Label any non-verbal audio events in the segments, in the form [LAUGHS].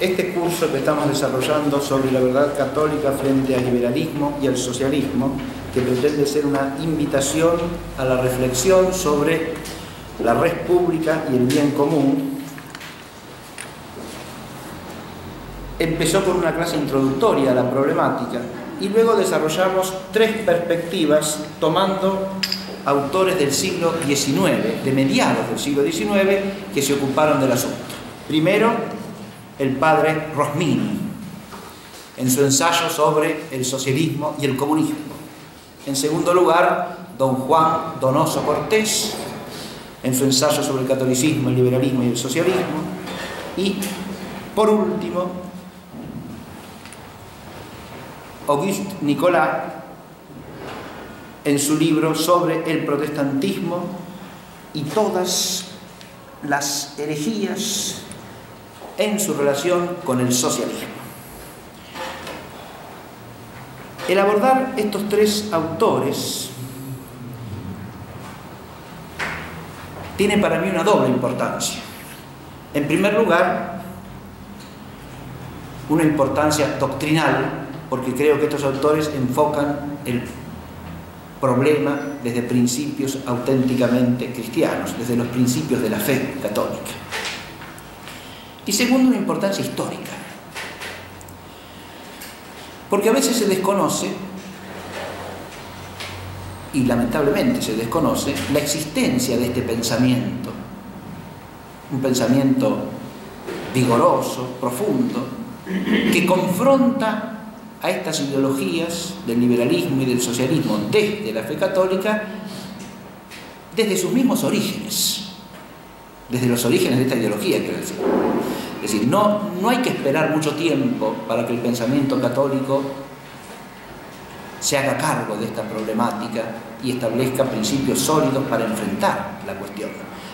este curso que estamos desarrollando sobre la verdad católica frente al liberalismo y al socialismo, que pretende ser una invitación a la reflexión sobre la red pública y el bien común, empezó con una clase introductoria a la problemática y luego desarrollamos tres perspectivas tomando autores del siglo XIX, de mediados del siglo XIX, que se ocuparon del asunto. Primero, el padre Rosmini, en su ensayo sobre el socialismo y el comunismo. En segundo lugar, don Juan Donoso Cortés, en su ensayo sobre el catolicismo, el liberalismo y el socialismo. Y, por último, Auguste Nicolas, en su libro sobre el protestantismo y todas las herejías en su relación con el socialismo. El abordar estos tres autores tiene para mí una doble importancia. En primer lugar, una importancia doctrinal, porque creo que estos autores enfocan el problema desde principios auténticamente cristianos, desde los principios de la fe católica. Y segundo, una importancia histórica. Porque a veces se desconoce, y lamentablemente se desconoce, la existencia de este pensamiento. Un pensamiento vigoroso, profundo, que confronta a estas ideologías del liberalismo y del socialismo desde la fe católica, desde sus mismos orígenes, desde los orígenes de esta ideología, quiero decir. Es decir, no, no hay que esperar mucho tiempo para que el pensamiento católico se haga cargo de esta problemática y establezca principios sólidos para enfrentar la cuestión.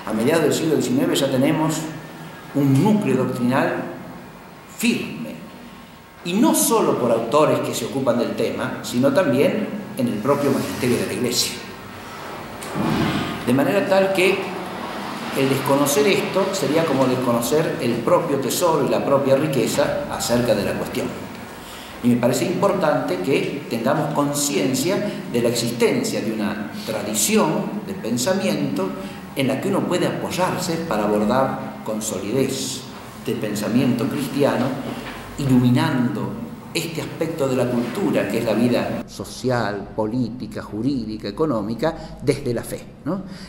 A mediados del siglo XIX ya tenemos un núcleo doctrinal firme, y no solo por autores que se ocupan del tema, sino también en el propio magisterio de la Iglesia. De manera tal que el desconocer esto sería como desconocer el propio tesoro y la propia riqueza acerca de la cuestión. Y me parece importante que tengamos conciencia de la existencia de una tradición de pensamiento en la que uno puede apoyarse para abordar con solidez de pensamiento cristiano, iluminando este aspecto de la cultura, que es la vida social, política, jurídica, económica, desde la fe.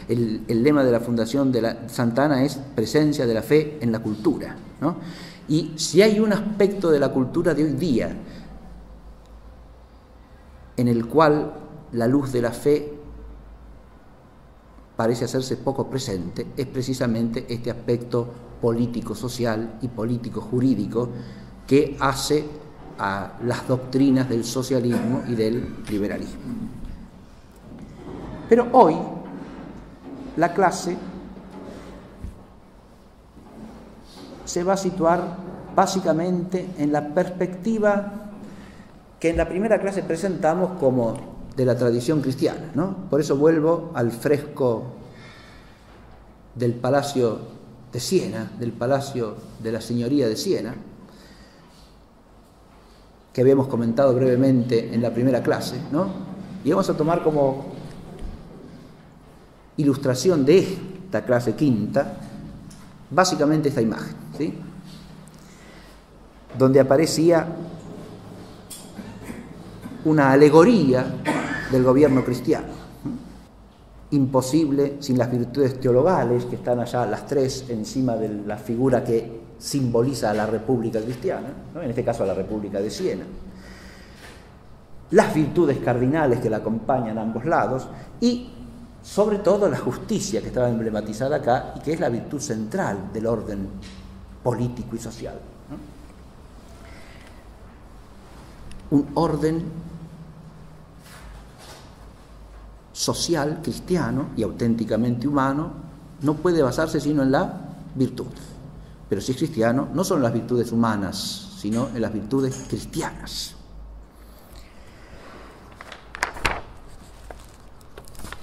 El, lema de la Fundación de la Santana es presencia de la fe en la cultura. Y si hay un aspecto de la cultura de hoy día en el cual la luz de la fe parece hacerse poco presente, es precisamente este aspecto político-social y político-jurídico que hace a las doctrinas del socialismo y del liberalismo. Pero hoy la clase se va a situar básicamente en la perspectiva que en la primera clase presentamos como de la tradición cristiana. ¿no? Por eso vuelvo al fresco del Palacio de Siena, del Palacio de la Señoría de Siena, que habíamos comentado brevemente en la primera clase, ¿no? Y vamos a tomar como ilustración de esta clase quinta, básicamente esta imagen, ¿sí? Donde aparecía una alegoría del gobierno cristiano. Imposible sin las virtudes teologales, que están allá las tres encima de la figura que simboliza a la República Cristiana, en este caso a la República de Siena, las virtudes cardinales que la acompañan a ambos lados y sobre todo la justicia que estaba emblematizada acá y que es la virtud central del orden político y social. Un orden social, cristiano y auténticamente humano no puede basarse sino en la virtud. Pero si es cristiano, no son las virtudes humanas, sino en las virtudes cristianas.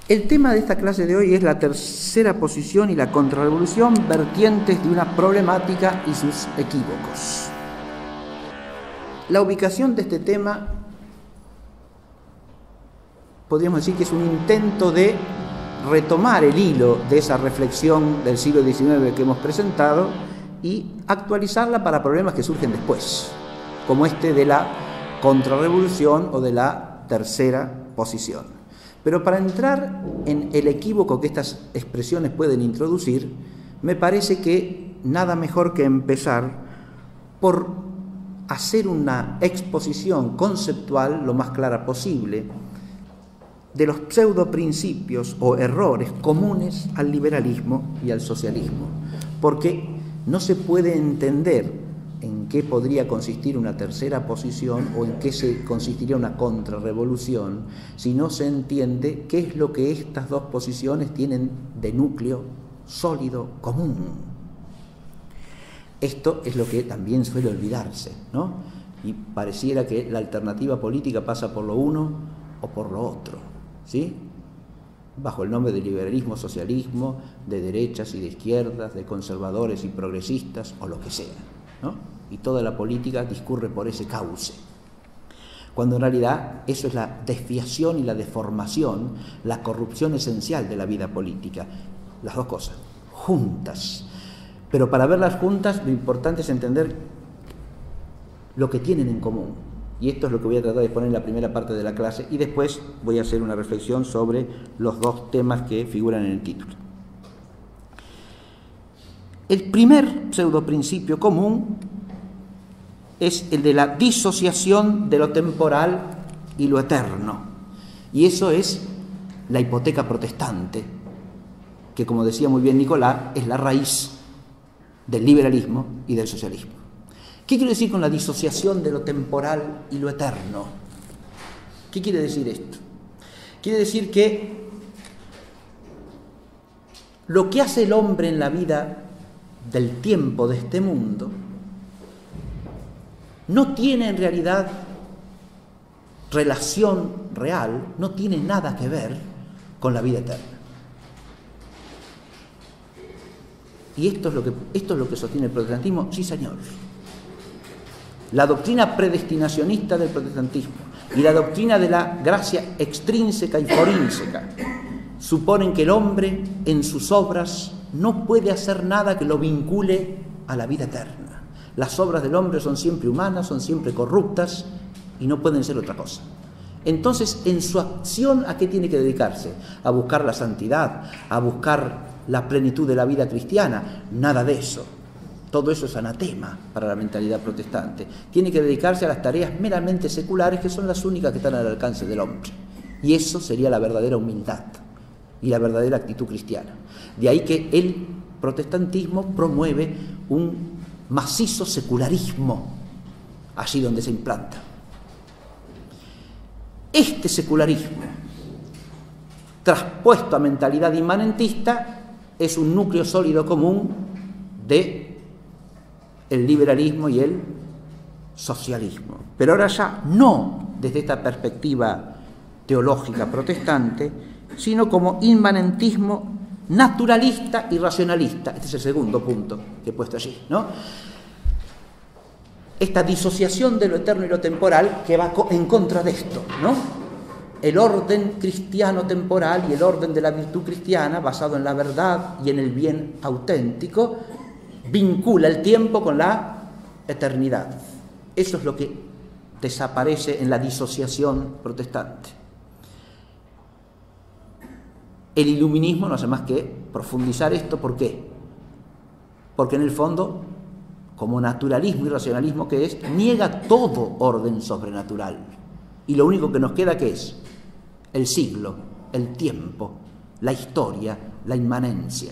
El tema de esta clase de hoy es la tercera posición y la contrarrevolución, vertientes de una problemática y sus equívocos. La ubicación de este tema podríamos decir que es un intento de retomar el hilo de esa reflexión del siglo XIX que hemos presentado y actualizarla para problemas que surgen después, como este de la contrarrevolución o de la tercera posición. Pero para entrar en el equívoco que estas expresiones pueden introducir, me parece que nada mejor que empezar por hacer una exposición conceptual lo más clara posible de los pseudo principios o errores comunes al liberalismo y al socialismo, porque no se puede entender en qué podría consistir una tercera posición o en qué se consistiría una contrarrevolución si no se entiende qué es lo que estas dos posiciones tienen de núcleo sólido común. Esto es lo que también suele olvidarse, ¿no? Y pareciera que la alternativa política pasa por lo uno o por lo otro. ¿sí? Bajo el nombre de liberalismo, socialismo, de derechas y de izquierdas, de conservadores y progresistas, o lo que sea. Y toda la política discurre por ese cauce. Cuando en realidad eso es la desviación y la deformación, la corrupción esencial de la vida política. Las dos cosas, juntas. Pero para verlas juntas lo importante es entender lo que tienen en común. Y esto es lo que voy a tratar de poner en la primera parte de la clase y después voy a hacer una reflexión sobre los dos temas que figuran en el título. El primer pseudo principio común es el de la disociación de lo temporal y lo eterno. Y eso es la hipoteca protestante, que como decía muy bien Nicolás, es la raíz del liberalismo y del socialismo. ¿Qué quiere decir con la disociación de lo temporal y lo eterno? ¿Qué quiere decir esto? Quiere decir que lo que hace el hombre en la vida del tiempo de este mundo no tiene en realidad relación real, no tiene nada que ver con la vida eterna. ¿Y esto es lo que, esto es lo que sostiene el protestantismo? Sí, señor. La doctrina predestinacionista del protestantismo y la doctrina de la gracia extrínseca y forínseca suponen que el hombre en sus obras no puede hacer nada que lo vincule a la vida eterna. Las obras del hombre son siempre humanas, son siempre corruptas y no pueden ser otra cosa. Entonces, en su acción, ¿a qué tiene que dedicarse? A buscar la santidad, a buscar la plenitud de la vida cristiana. Nada de eso. Todo eso es anatema para la mentalidad protestante. Tiene que dedicarse a las tareas meramente seculares que son las únicas que están al alcance del hombre. Y eso sería la verdadera humildad y la verdadera actitud cristiana. De ahí que el protestantismo promueve un macizo secularismo allí donde se implanta. Este secularismo, traspuesto a mentalidad inmanentista, es un núcleo sólido común de el liberalismo y el socialismo. Pero ahora ya no desde esta perspectiva teológica protestante, sino como inmanentismo naturalista y racionalista. Este es el segundo punto que he puesto allí, ¿no? Esta disociación de lo eterno y lo temporal que va en contra de esto, ¿no? El orden cristiano temporal y el orden de la virtud cristiana, basado en la verdad y en el bien auténtico, vincula el tiempo con la eternidad. Eso es lo que desaparece en la disociación protestante. El iluminismo no hace más que profundizar esto. ¿Por qué? Porque en el fondo, como naturalismo y racionalismo que es, niega todo orden sobrenatural. Y lo único que nos queda que es el siglo, el tiempo, la historia, la inmanencia.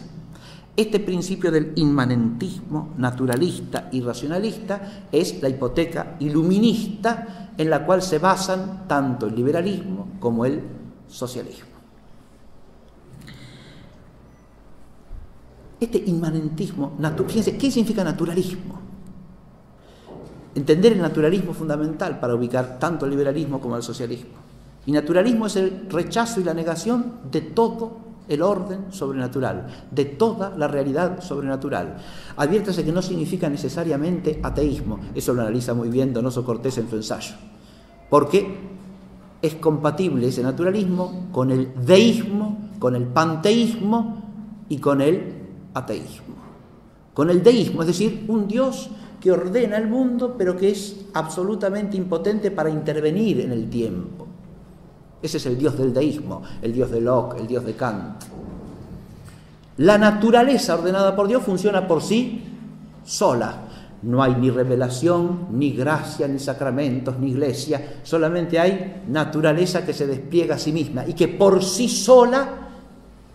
Este principio del inmanentismo naturalista y racionalista es la hipoteca iluminista en la cual se basan tanto el liberalismo como el socialismo. Este inmanentismo, fíjense, ¿qué significa naturalismo? Entender el naturalismo fundamental para ubicar tanto el liberalismo como el socialismo. Y naturalismo es el rechazo y la negación de todo el orden sobrenatural, de toda la realidad sobrenatural. Adviértase que no significa necesariamente ateísmo, eso lo analiza muy bien Donoso Cortés en su ensayo, porque es compatible ese naturalismo con el deísmo, con el panteísmo y con el ateísmo. Con el deísmo, es decir, un Dios que ordena el mundo pero que es absolutamente impotente para intervenir en el tiempo. Ese es el Dios del deísmo, el Dios de Locke, el Dios de Kant. La naturaleza ordenada por Dios funciona por sí sola. No hay ni revelación, ni gracia, ni sacramentos, ni iglesia. Solamente hay naturaleza que se despliega a sí misma y que por sí sola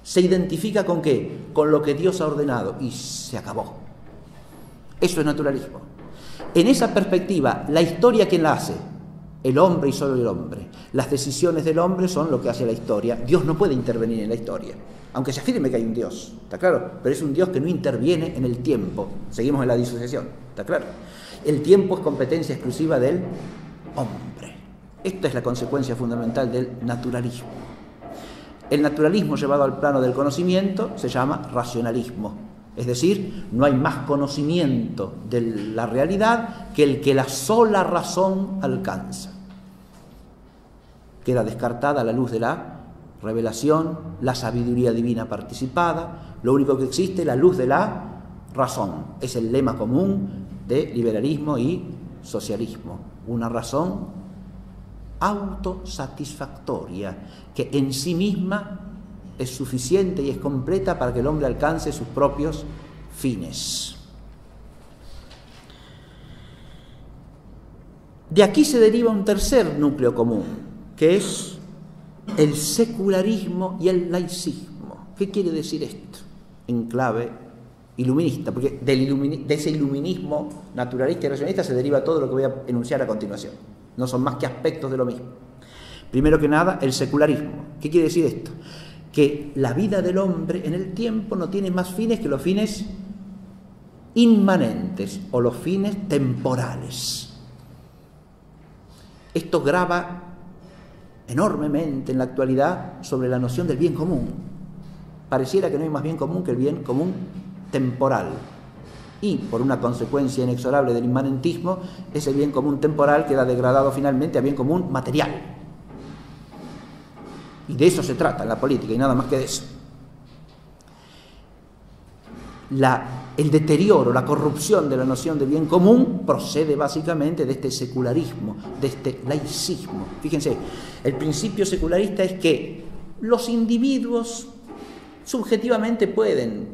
se identifica con qué? Con lo que Dios ha ordenado y se acabó. Eso es naturalismo. En esa perspectiva, la historia, ¿quién la hace? El hombre y solo el hombre. Las decisiones del hombre son lo que hace la historia. Dios no puede intervenir en la historia, aunque se afirme que hay un Dios, ¿está claro? Pero es un Dios que no interviene en el tiempo. Seguimos en la disociación, ¿está claro? El tiempo es competencia exclusiva del hombre. Esta es la consecuencia fundamental del naturalismo. El naturalismo llevado al plano del conocimiento se llama racionalismo. Es decir, no hay más conocimiento de la realidad que el que la sola razón alcanza. Queda descartada la luz de la revelación, la sabiduría divina participada, lo único que existe es la luz de la razón. Es el lema común de liberalismo y socialismo. Una razón autosatisfactoria que en sí misma es suficiente y es completa para que el hombre alcance sus propios fines. De aquí se deriva un tercer núcleo común, que es el secularismo y el laicismo. ¿Qué quiere decir esto? En clave iluminista, porque del de ese iluminismo naturalista y racionalista se deriva todo lo que voy a enunciar a continuación. No son más que aspectos de lo mismo. Primero que nada, el secularismo. ¿Qué quiere decir esto? Que la vida del hombre en el tiempo no tiene más fines que los fines inmanentes o los fines temporales. Esto graba enormemente en la actualidad sobre la noción del bien común. Pareciera que no hay más bien común que el bien común temporal. Y por una consecuencia inexorable del inmanentismo, ese bien común temporal queda degradado finalmente a bien común material. Y de eso se trata la política y nada más que de eso. el deterioro, la corrupción de la noción de bien común procede básicamente de este secularismo, de este laicismo. Fíjense, el principio secularista es que los individuos subjetivamente pueden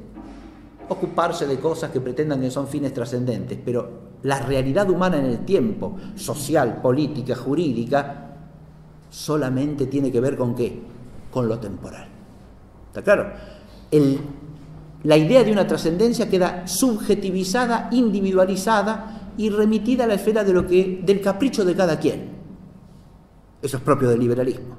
ocuparse de cosas que pretendan que son fines trascendentes, pero la realidad humana en el tiempo, social, política, jurídica, solamente tiene que ver con qué? Con lo temporal. ¿Está claro? la idea de una trascendencia queda subjetivizada, individualizada y remitida a la esfera de lo que, del capricho de cada quien. Eso es propio del liberalismo.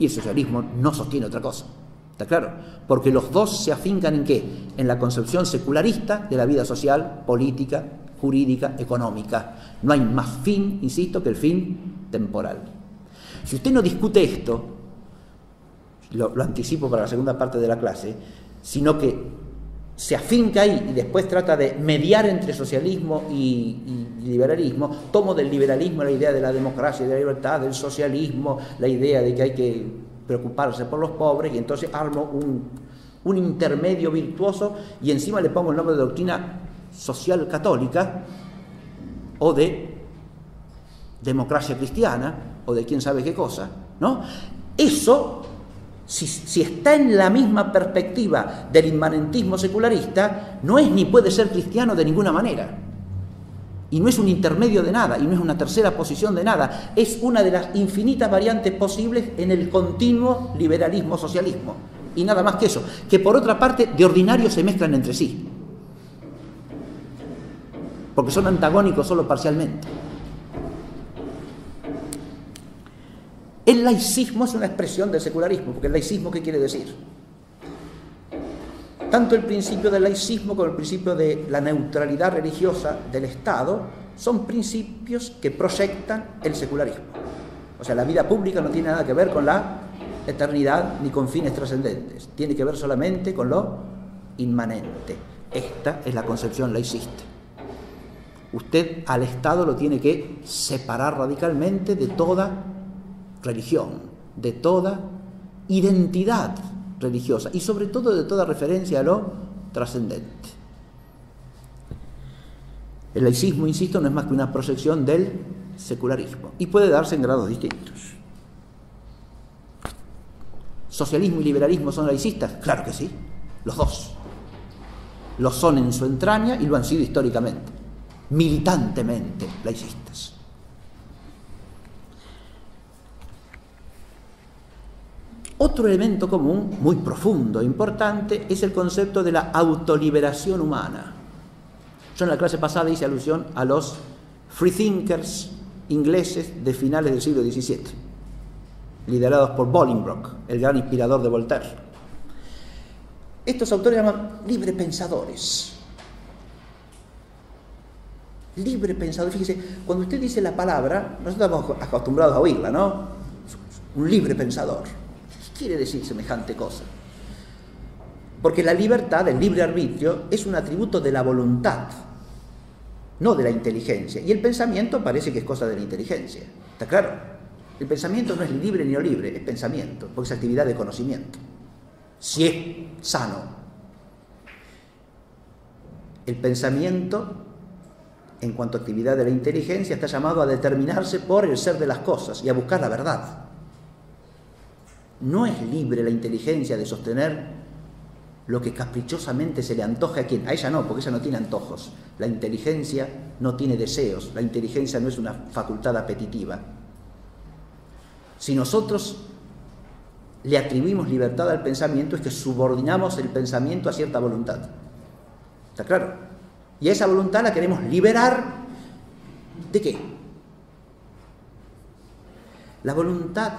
Y el socialismo no sostiene otra cosa. ¿Está claro? Porque los dos se afincan en qué? En la concepción secularista de la vida social, política, jurídica, económica. No hay más fin, insisto, que el fin temporal. Si usted no discute esto, lo, anticipo para la segunda parte de la clase, sino que se afinca ahí y después trata de mediar entre socialismo y, liberalismo, tomo del liberalismo la idea de la democracia y de la libertad, del socialismo la idea de que hay que preocuparse por los pobres y entonces armo un, un intermedio virtuoso y encima le pongo el nombre de doctrina social católica o de democracia cristiana o de quién sabe qué cosa, ¿no? Eso, si, está en la misma perspectiva del inmanentismo secularista, no es ni puede ser cristiano de ninguna manera. Y no es un intermedio de nada, y no es una tercera posición de nada, es una de las infinitas variantes posibles en el continuo liberalismo-socialismo. Y nada más que eso, que por otra parte de ordinario se mezclan entre sí, porque son antagónicos solo parcialmente. El laicismo es una expresión del secularismo, porque el laicismo, ¿qué quiere decir? Tanto el principio del laicismo como el principio de la neutralidad religiosa del Estado son principios que proyectan el secularismo. O sea, la vida pública no tiene nada que ver con la eternidad ni con fines trascendentes. Tiene que ver solamente con lo inmanente. Esta es la concepción laicista. Usted al Estado lo tiene que separar radicalmente de toda religión, de toda identidad religiosa y sobre todo de toda referencia a lo trascendente. El laicismo, insisto, no es más que una proyección del secularismo y puede darse en grados distintos. ¿Socialismo y liberalismo son laicistas? Claro que sí, los dos. Lo son en su entraña y lo han sido históricamente, militantemente laicistas. Otro elemento común, muy profundo e importante, es el concepto de la autoliberación humana. Yo en la clase pasada hice alusión a los freethinkers ingleses de finales del siglo XVII, liderados por Bolingbroke, el gran inspirador de Voltaire. Estos autores llaman libre pensadores. Libre pensador. Fíjese, cuando usted dice la palabra, nosotros estamos acostumbrados a oírla, ¿no? Un libre pensador. ¿Qué quiere decir semejante cosa? Porque la libertad, el libre arbitrio, es un atributo de la voluntad, no de la inteligencia. Y el pensamiento parece que es cosa de la inteligencia. ¿Está claro? El pensamiento no es libre ni no libre, es pensamiento, porque es actividad de conocimiento. Si es sano. El pensamiento, en cuanto a actividad de la inteligencia, está llamado a determinarse por el ser de las cosas y a buscar la verdad. No es libre la inteligencia de sostener lo que caprichosamente se le antoja a quien. A ella no, porque ella no tiene antojos. La inteligencia no tiene deseos. La inteligencia no es una facultad apetitiva. Si nosotros le atribuimos libertad al pensamiento, es que subordinamos el pensamiento a cierta voluntad. ¿Está claro? Y a esa voluntad la queremos liberar de qué? La voluntad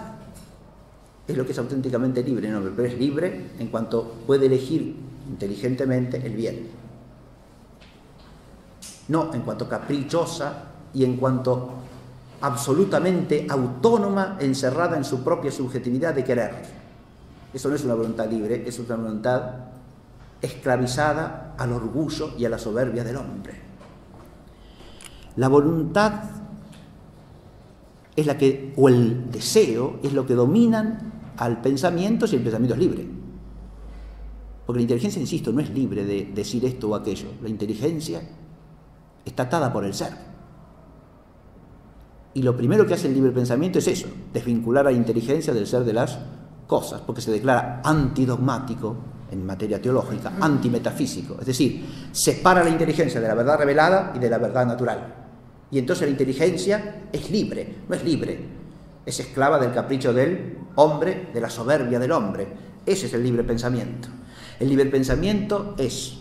es lo que es auténticamente libre, no, pero es libre en cuanto puede elegir inteligentemente el bien. No en cuanto caprichosa y en cuanto absolutamente autónoma, encerrada en su propia subjetividad de querer. Eso no es una voluntad libre, es una voluntad esclavizada al orgullo y a la soberbia del hombre. La voluntad es la que, o el deseo, es lo que dominan al pensamiento si el pensamiento es libre. Porque la inteligencia, insisto, no es libre de decir esto o aquello. La inteligencia está atada por el ser. Y lo primero que hace el libre pensamiento es eso, desvincular a la inteligencia del ser de las cosas, porque se declara antidogmático en materia teológica, antimetafísico. Es decir, separa la inteligencia de la verdad revelada y de la verdad natural. Y entonces la inteligencia es libre, no es libre, es esclava del capricho del hombre, de la soberbia del hombre. Ese es el libre pensamiento. El libre pensamiento es,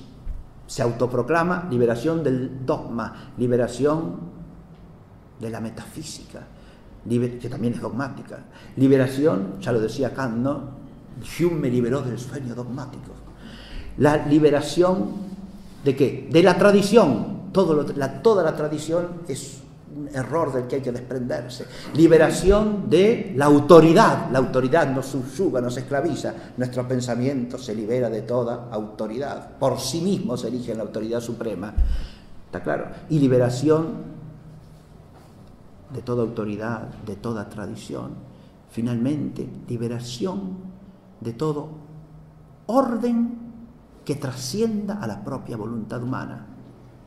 se autoproclama liberación del dogma, liberación de la metafísica, que también es dogmática. Liberación, ya lo decía Kant, ¿no? Hume me liberó del sueño dogmático. La liberación de qué? De la tradición. La, toda la tradición es un error del que hay que desprenderse. Liberación de la autoridad. La autoridad nos subyuga, nos esclaviza. Nuestro pensamiento se libera de toda autoridad. Por sí mismo se elige la autoridad suprema. ¿Está claro? Y liberación de toda autoridad, de toda tradición. Finalmente, liberación de todo orden que trascienda a la propia voluntad humana.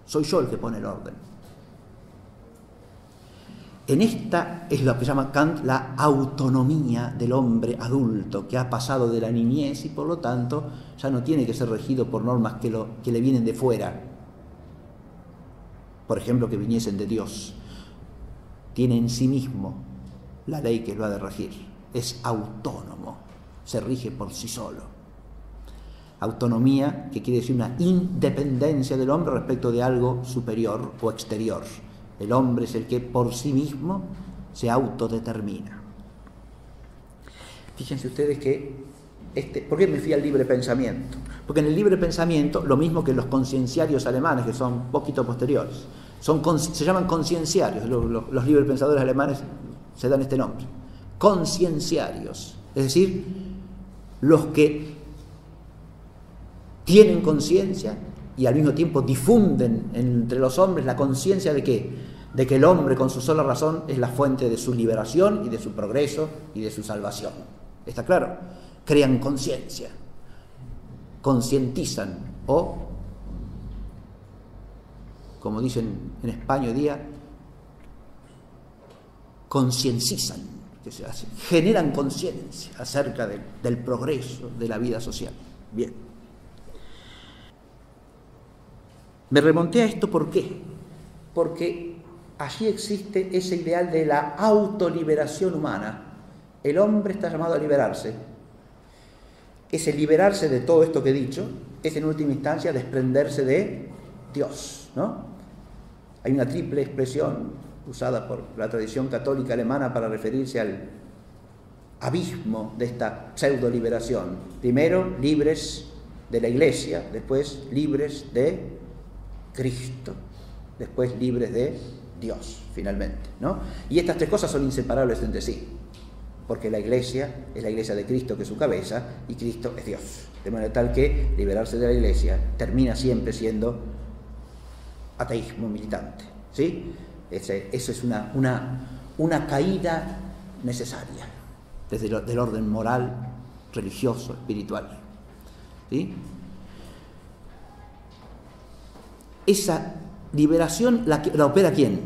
Soy yo el que pone el orden. En esta es lo que llama Kant la autonomía del hombre adulto, que ha pasado de la niñez y por lo tanto ya no tiene que ser regido por normas que, que le vienen de fuera, por ejemplo, que viniesen de Dios. Tiene en sí mismo la ley que lo ha de regir. Es autónomo, se rige por sí solo. Autonomía que quiere decir una independencia del hombre respecto de algo superior o exterior. El hombre es el que por sí mismo se autodetermina. Fíjense ustedes que, este, ¿por qué me fui al libre pensamiento? Porque en el libre pensamiento, lo mismo que los concienciarios alemanes, que son un poquito posteriores, son, se llaman concienciarios, los, los, libres pensadores alemanes se dan este nombre, concienciarios. Es decir, los que tienen conciencia y al mismo tiempo difunden entre los hombres la conciencia de que, de que el hombre con su sola razón es la fuente de su liberación y de su progreso y de su salvación. ¿Está claro? Crean conciencia, concientizan o, como dicen en España hoy día, conciencizan, que se hace, generan conciencia acerca del progreso de la vida social. Bien. Me remonté a esto ¿por qué? Porque allí existe ese ideal de la autoliberación humana. El hombre está llamado a liberarse. Ese liberarse de todo esto que he dicho es en última instancia desprenderse de Dios, ¿no? Hay una triple expresión usada por la tradición católica alemana para referirse al abismo de esta pseudo liberación. Primero, libres de la iglesia, después libres de Cristo, después libres de Dios, finalmente. ¿no? Y estas tres cosas son inseparables entre sí, porque la iglesia es la iglesia de Cristo que es su cabeza y Cristo es Dios. De manera tal que liberarse de la iglesia termina siempre siendo ateísmo militante. ¿sí? Eso es una, una, una caída necesaria desde el orden moral, religioso, espiritual. ¿sí? Esa liberación la, opera quién?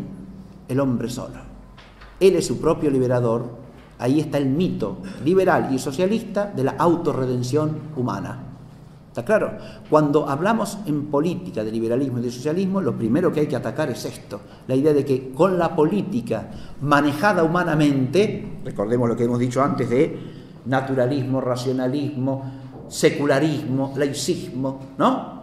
El hombre solo. Él es su propio liberador. Ahí está el mito liberal y socialista de la autorredención humana. ¿Está claro? Cuando hablamos en política de liberalismo y de socialismo, lo primero que hay que atacar es esto, la idea de que con la política manejada humanamente, recordemos lo que hemos dicho antes de naturalismo, racionalismo, secularismo, laicismo, ¿no?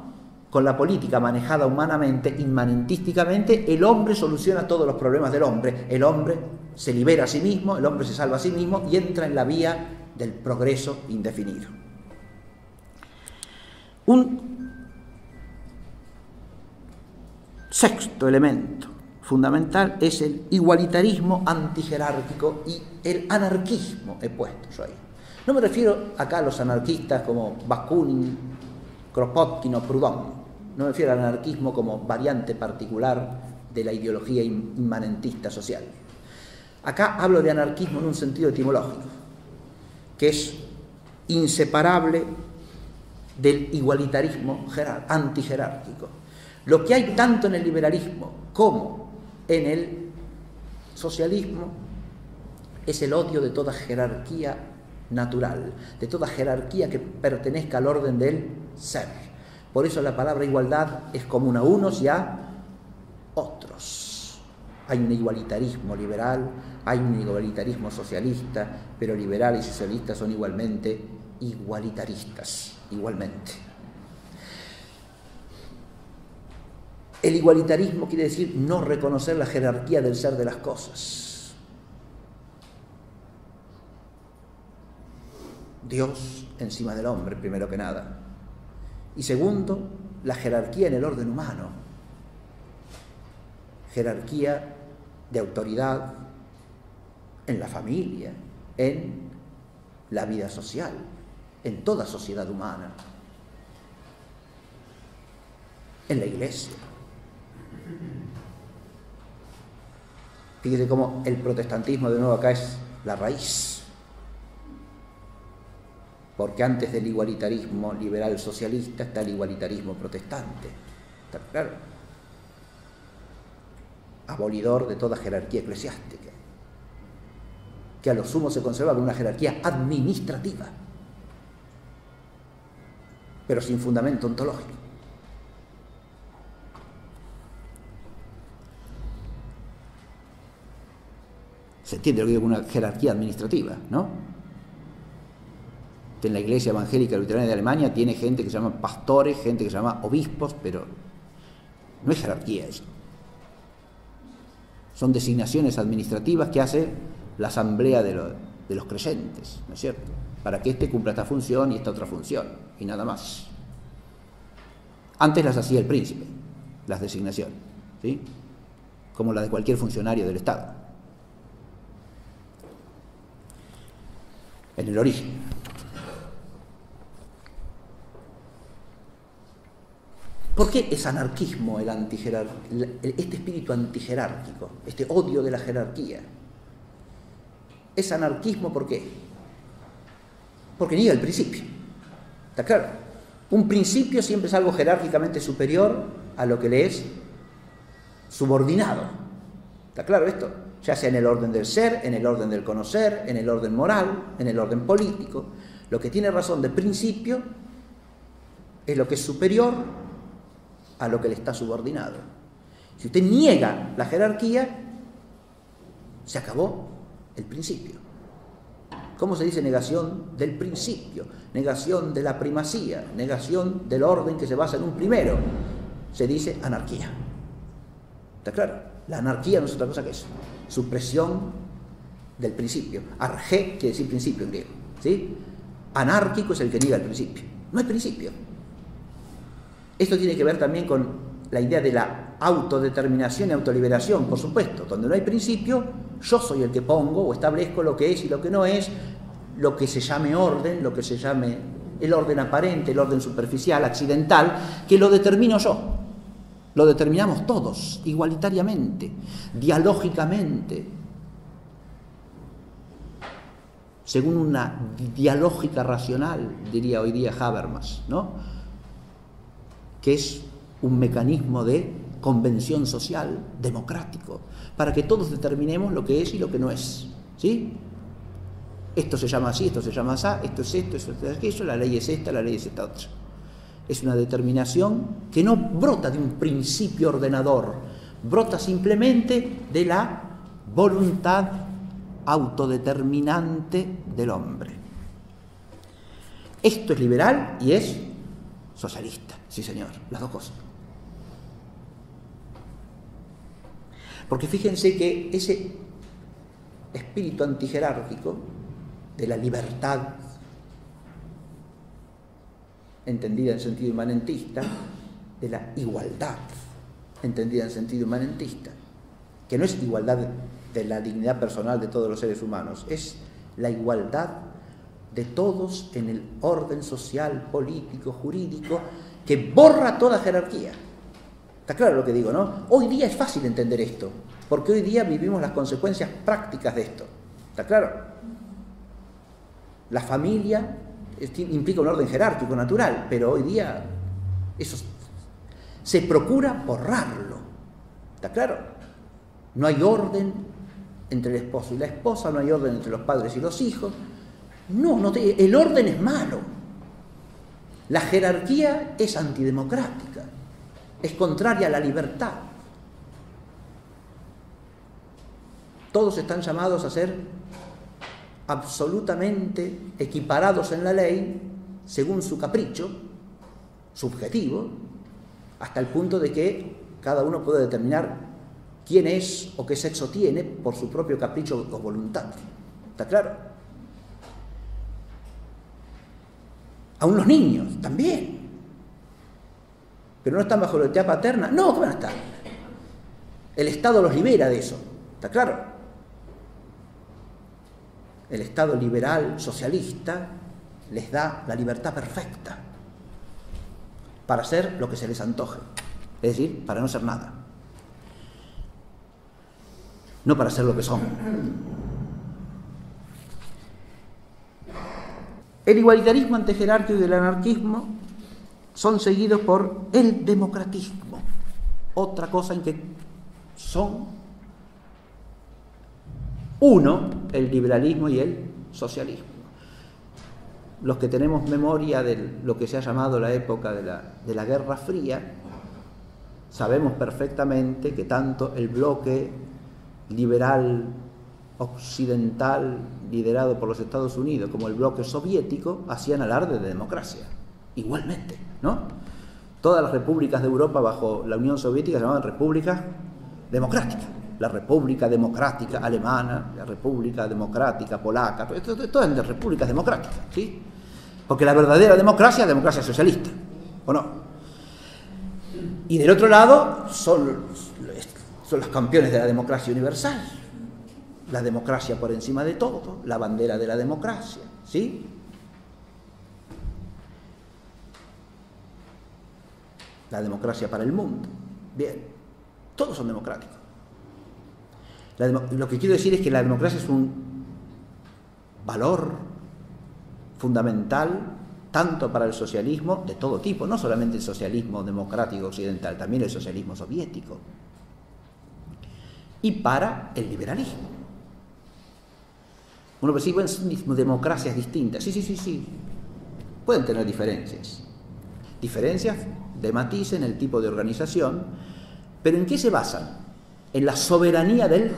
Con la política manejada humanamente, inmanentísticamente, el hombre soluciona todos los problemas del hombre, el hombre se libera a sí mismo, el hombre se salva a sí mismo y entra en la vía del progreso indefinido. Un sexto elemento fundamental es el igualitarismo antijerárquico y el anarquismo, he puesto yo ahí. No me refiero acá a los anarquistas como Bakunin, Kropotkin o Proudhon, no me refiero al anarquismo como variante particular de la ideología inmanentista social. Acá hablo de anarquismo en un sentido etimológico, que es inseparable del igualitarismo antijerárquico. Lo que hay tanto en el liberalismo como en el socialismo es el odio de toda jerarquía natural, de toda jerarquía que pertenezca al orden del ser. Por eso la palabra igualdad es común a unos y a otros. Hay un igualitarismo liberal, hay un igualitarismo socialista, pero liberales y socialistas son igualmente igualitaristas igualmente. El igualitarismo quiere decir no reconocer la jerarquía del ser de las cosas. Dios encima del hombre, primero que nada. Y segundo, la jerarquía en el orden humano. Jerarquía de autoridad en la familia, en la vida social en toda sociedad humana, en la iglesia. Fíjese cómo el protestantismo de nuevo acá es la raíz. Porque antes del igualitarismo liberal socialista está el igualitarismo protestante. ¿Está claro? Abolidor de toda jerarquía eclesiástica. Que a lo sumo se conserva una jerarquía administrativa pero sin fundamento ontológico. Se entiende lo que digo una jerarquía administrativa, ¿no? En la iglesia evangélica luterana de Alemania tiene gente que se llama pastores, gente que se llama obispos, pero no es jerarquía eso. Son designaciones administrativas que hace la asamblea de, los creyentes, ¿no es cierto? Para que éste cumpla esta función y esta otra función y nada más. Antes las hacía el príncipe, las designaciones, ¿sí? como la de cualquier funcionario del Estado. en el origen. ¿Por qué es anarquismo el este espíritu antijerárquico, este odio de la jerarquía? Es anarquismo ¿por qué? Porque niega el principio. ¿Está claro? Un principio siempre es algo jerárquicamente superior a lo que le es subordinado. ¿Está claro esto? Ya sea en el orden del ser, en el orden del conocer, en el orden moral, en el orden político. Lo que tiene razón de principio es lo que es superior a lo que le está subordinado. Si usted niega la jerarquía, se acabó el principio. ¿Cómo se dice negación del principio? Negación de la primacía, negación del orden que se basa en un primero. Se dice anarquía. ¿Está claro? La anarquía no es otra cosa que eso. Supresión del principio. Arge quiere decir principio en griego. ¿sí? Anárquico es el que niega el principio. No hay principio. Esto tiene que ver también con la idea de la autodeterminación y autoliberación, por supuesto. Donde no hay principio, yo soy el que pongo o establezco lo que es y lo que no es, lo que se llame orden, lo que se llame el orden aparente, el orden superficial, accidental, que lo determino yo. Lo determinamos todos, igualitariamente, dialógicamente, según una dialógica racional, diría hoy día Habermas, ¿no? Que es un mecanismo de convención social democrático, para que todos determinemos lo que es y lo que no es. ¿Sí? Esto se llama así, esto se llama así, esto es esto, esto es aquello, la ley es esta, la ley es esta otra. Es una determinación que no brota de un principio ordenador, brota simplemente de la voluntad autodeterminante del hombre. Esto es liberal y es socialista. Sí, señor, las dos cosas. Porque fíjense que ese espíritu antijerárquico de la libertad, entendida en sentido inmanentista, de la igualdad, entendida en sentido inmanentista, que no es igualdad de la dignidad personal de todos los seres humanos, es la igualdad de todos en el orden social, político, jurídico, que borra toda jerarquía. Está claro lo que digo, ¿no? Hoy día es fácil entender esto, porque hoy día vivimos las consecuencias prácticas de esto. ¿Está claro? La familia implica un orden jerárquico natural, pero hoy día eso se procura borrarlo. ¿Está claro? No hay orden entre el esposo y la esposa, no hay orden entre los padres y los hijos. No, no el orden es malo. La jerarquía es antidemocrática, es contraria a la libertad. Todos están llamados a ser absolutamente equiparados en la ley según su capricho subjetivo, hasta el punto de que cada uno puede determinar quién es o qué sexo tiene por su propio capricho o voluntad. ¿Está claro? Aún los niños también. Pero no están bajo la autoridad paterna. No, ¿cómo van a estar? El Estado los libera de eso. ¿Está claro? El Estado liberal, socialista, les da la libertad perfecta para hacer lo que se les antoje. Es decir, para no ser nada. No para ser lo que son. El igualitarismo antejerárquico y el anarquismo son seguidos por el democratismo, otra cosa en que son uno, el liberalismo y el socialismo. Los que tenemos memoria de lo que se ha llamado la época de la, de la Guerra Fría, sabemos perfectamente que tanto el bloque liberal occidental liderado por los Estados Unidos como el bloque soviético hacían alarde de democracia, igualmente, ¿no? Todas las repúblicas de Europa bajo la Unión Soviética se llamaban repúblicas democráticas. La República Democrática Alemana, la República Democrática Polaca, todas las repúblicas democráticas, ¿sí? Porque la verdadera democracia es democracia socialista, ¿o no? Y del otro lado son los campeones de la democracia universal, la democracia por encima de todo, la bandera de la democracia, ¿sí? La democracia para el mundo. Bien, todos son democráticos. lo que quiero decir es que la democracia es un valor fundamental tanto para el socialismo de todo tipo, no solamente el socialismo democrático occidental, también el socialismo soviético, y para el liberalismo. Uno puede decir, bueno, son democracias distintas. Sí, sí, sí, sí. Pueden tener diferencias. Diferencias de matiz en el tipo de organización, pero ¿en qué se basan? En la soberanía del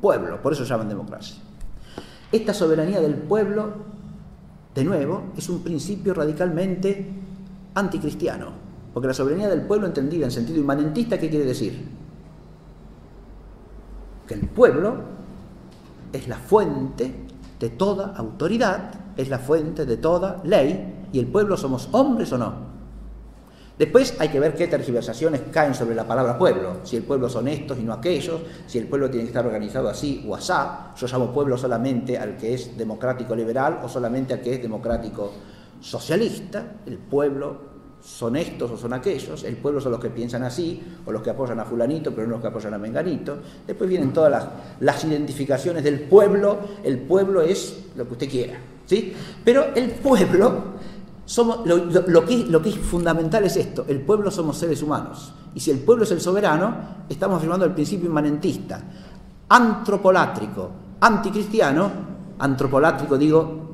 pueblo, por eso se llaman democracia. Esta soberanía del pueblo, de nuevo, es un principio radicalmente anticristiano, porque la soberanía del pueblo entendida en sentido inmanentista, ¿qué quiere decir? Que el pueblo es la fuente de toda autoridad, es la fuente de toda ley, y el pueblo somos hombres o no. Después hay que ver qué tergiversaciones caen sobre la palabra pueblo, si el pueblo son estos y no aquellos, si el pueblo tiene que estar organizado así o asá, yo llamo pueblo solamente al que es democrático liberal o solamente al que es democrático socialista, el pueblo son estos o son aquellos, el pueblo son los que piensan así, o los que apoyan a fulanito, pero no los que apoyan a menganito. Después vienen todas las, las, identificaciones del pueblo, el pueblo es lo que usted quiera, ¿sí? Pero el pueblo somos, lo, que, lo que es fundamental es esto, el pueblo somos seres humanos. Y si el pueblo es el soberano, estamos afirmando el principio inmanentista, antropolátrico, anticristiano, antropolátrico digo,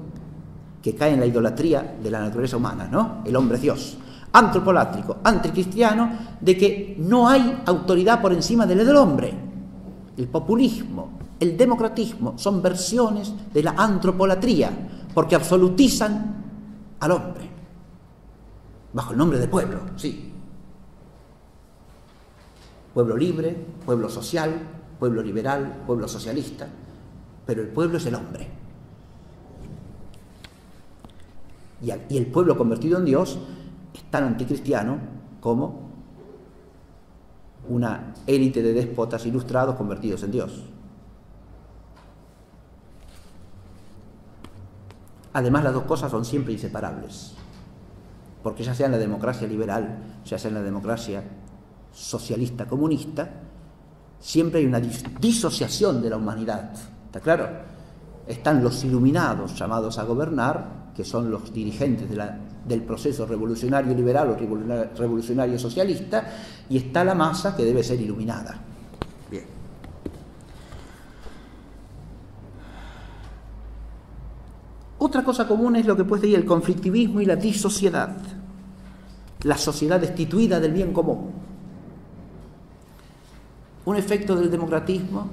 que cae en la idolatría de la naturaleza humana, ¿no? El hombre es Dios. Antropolátrico, anticristiano, de que no hay autoridad por encima del hombre. El populismo, el democratismo son versiones de la antropolatría, porque absolutizan al hombre, bajo el nombre de pueblo, sí. Pueblo libre, pueblo social, pueblo liberal, pueblo socialista, pero el pueblo es el hombre. Y, el pueblo convertido en Dios es tan anticristiano como una élite de déspotas ilustrados convertidos en Dios. Además, las dos cosas son siempre inseparables, porque ya sea en la democracia liberal, ya sea en la democracia socialista comunista, siempre hay una disociación de la humanidad. ¿Está claro? Están los iluminados llamados a gobernar, que son los dirigentes del proceso revolucionario liberal o revolucionario socialista, y está la masa que debe ser iluminada. Otra cosa común es lo que puede decir el conflictivismo y la disociedad, la sociedad destituida del bien común. Un efecto del democratismo,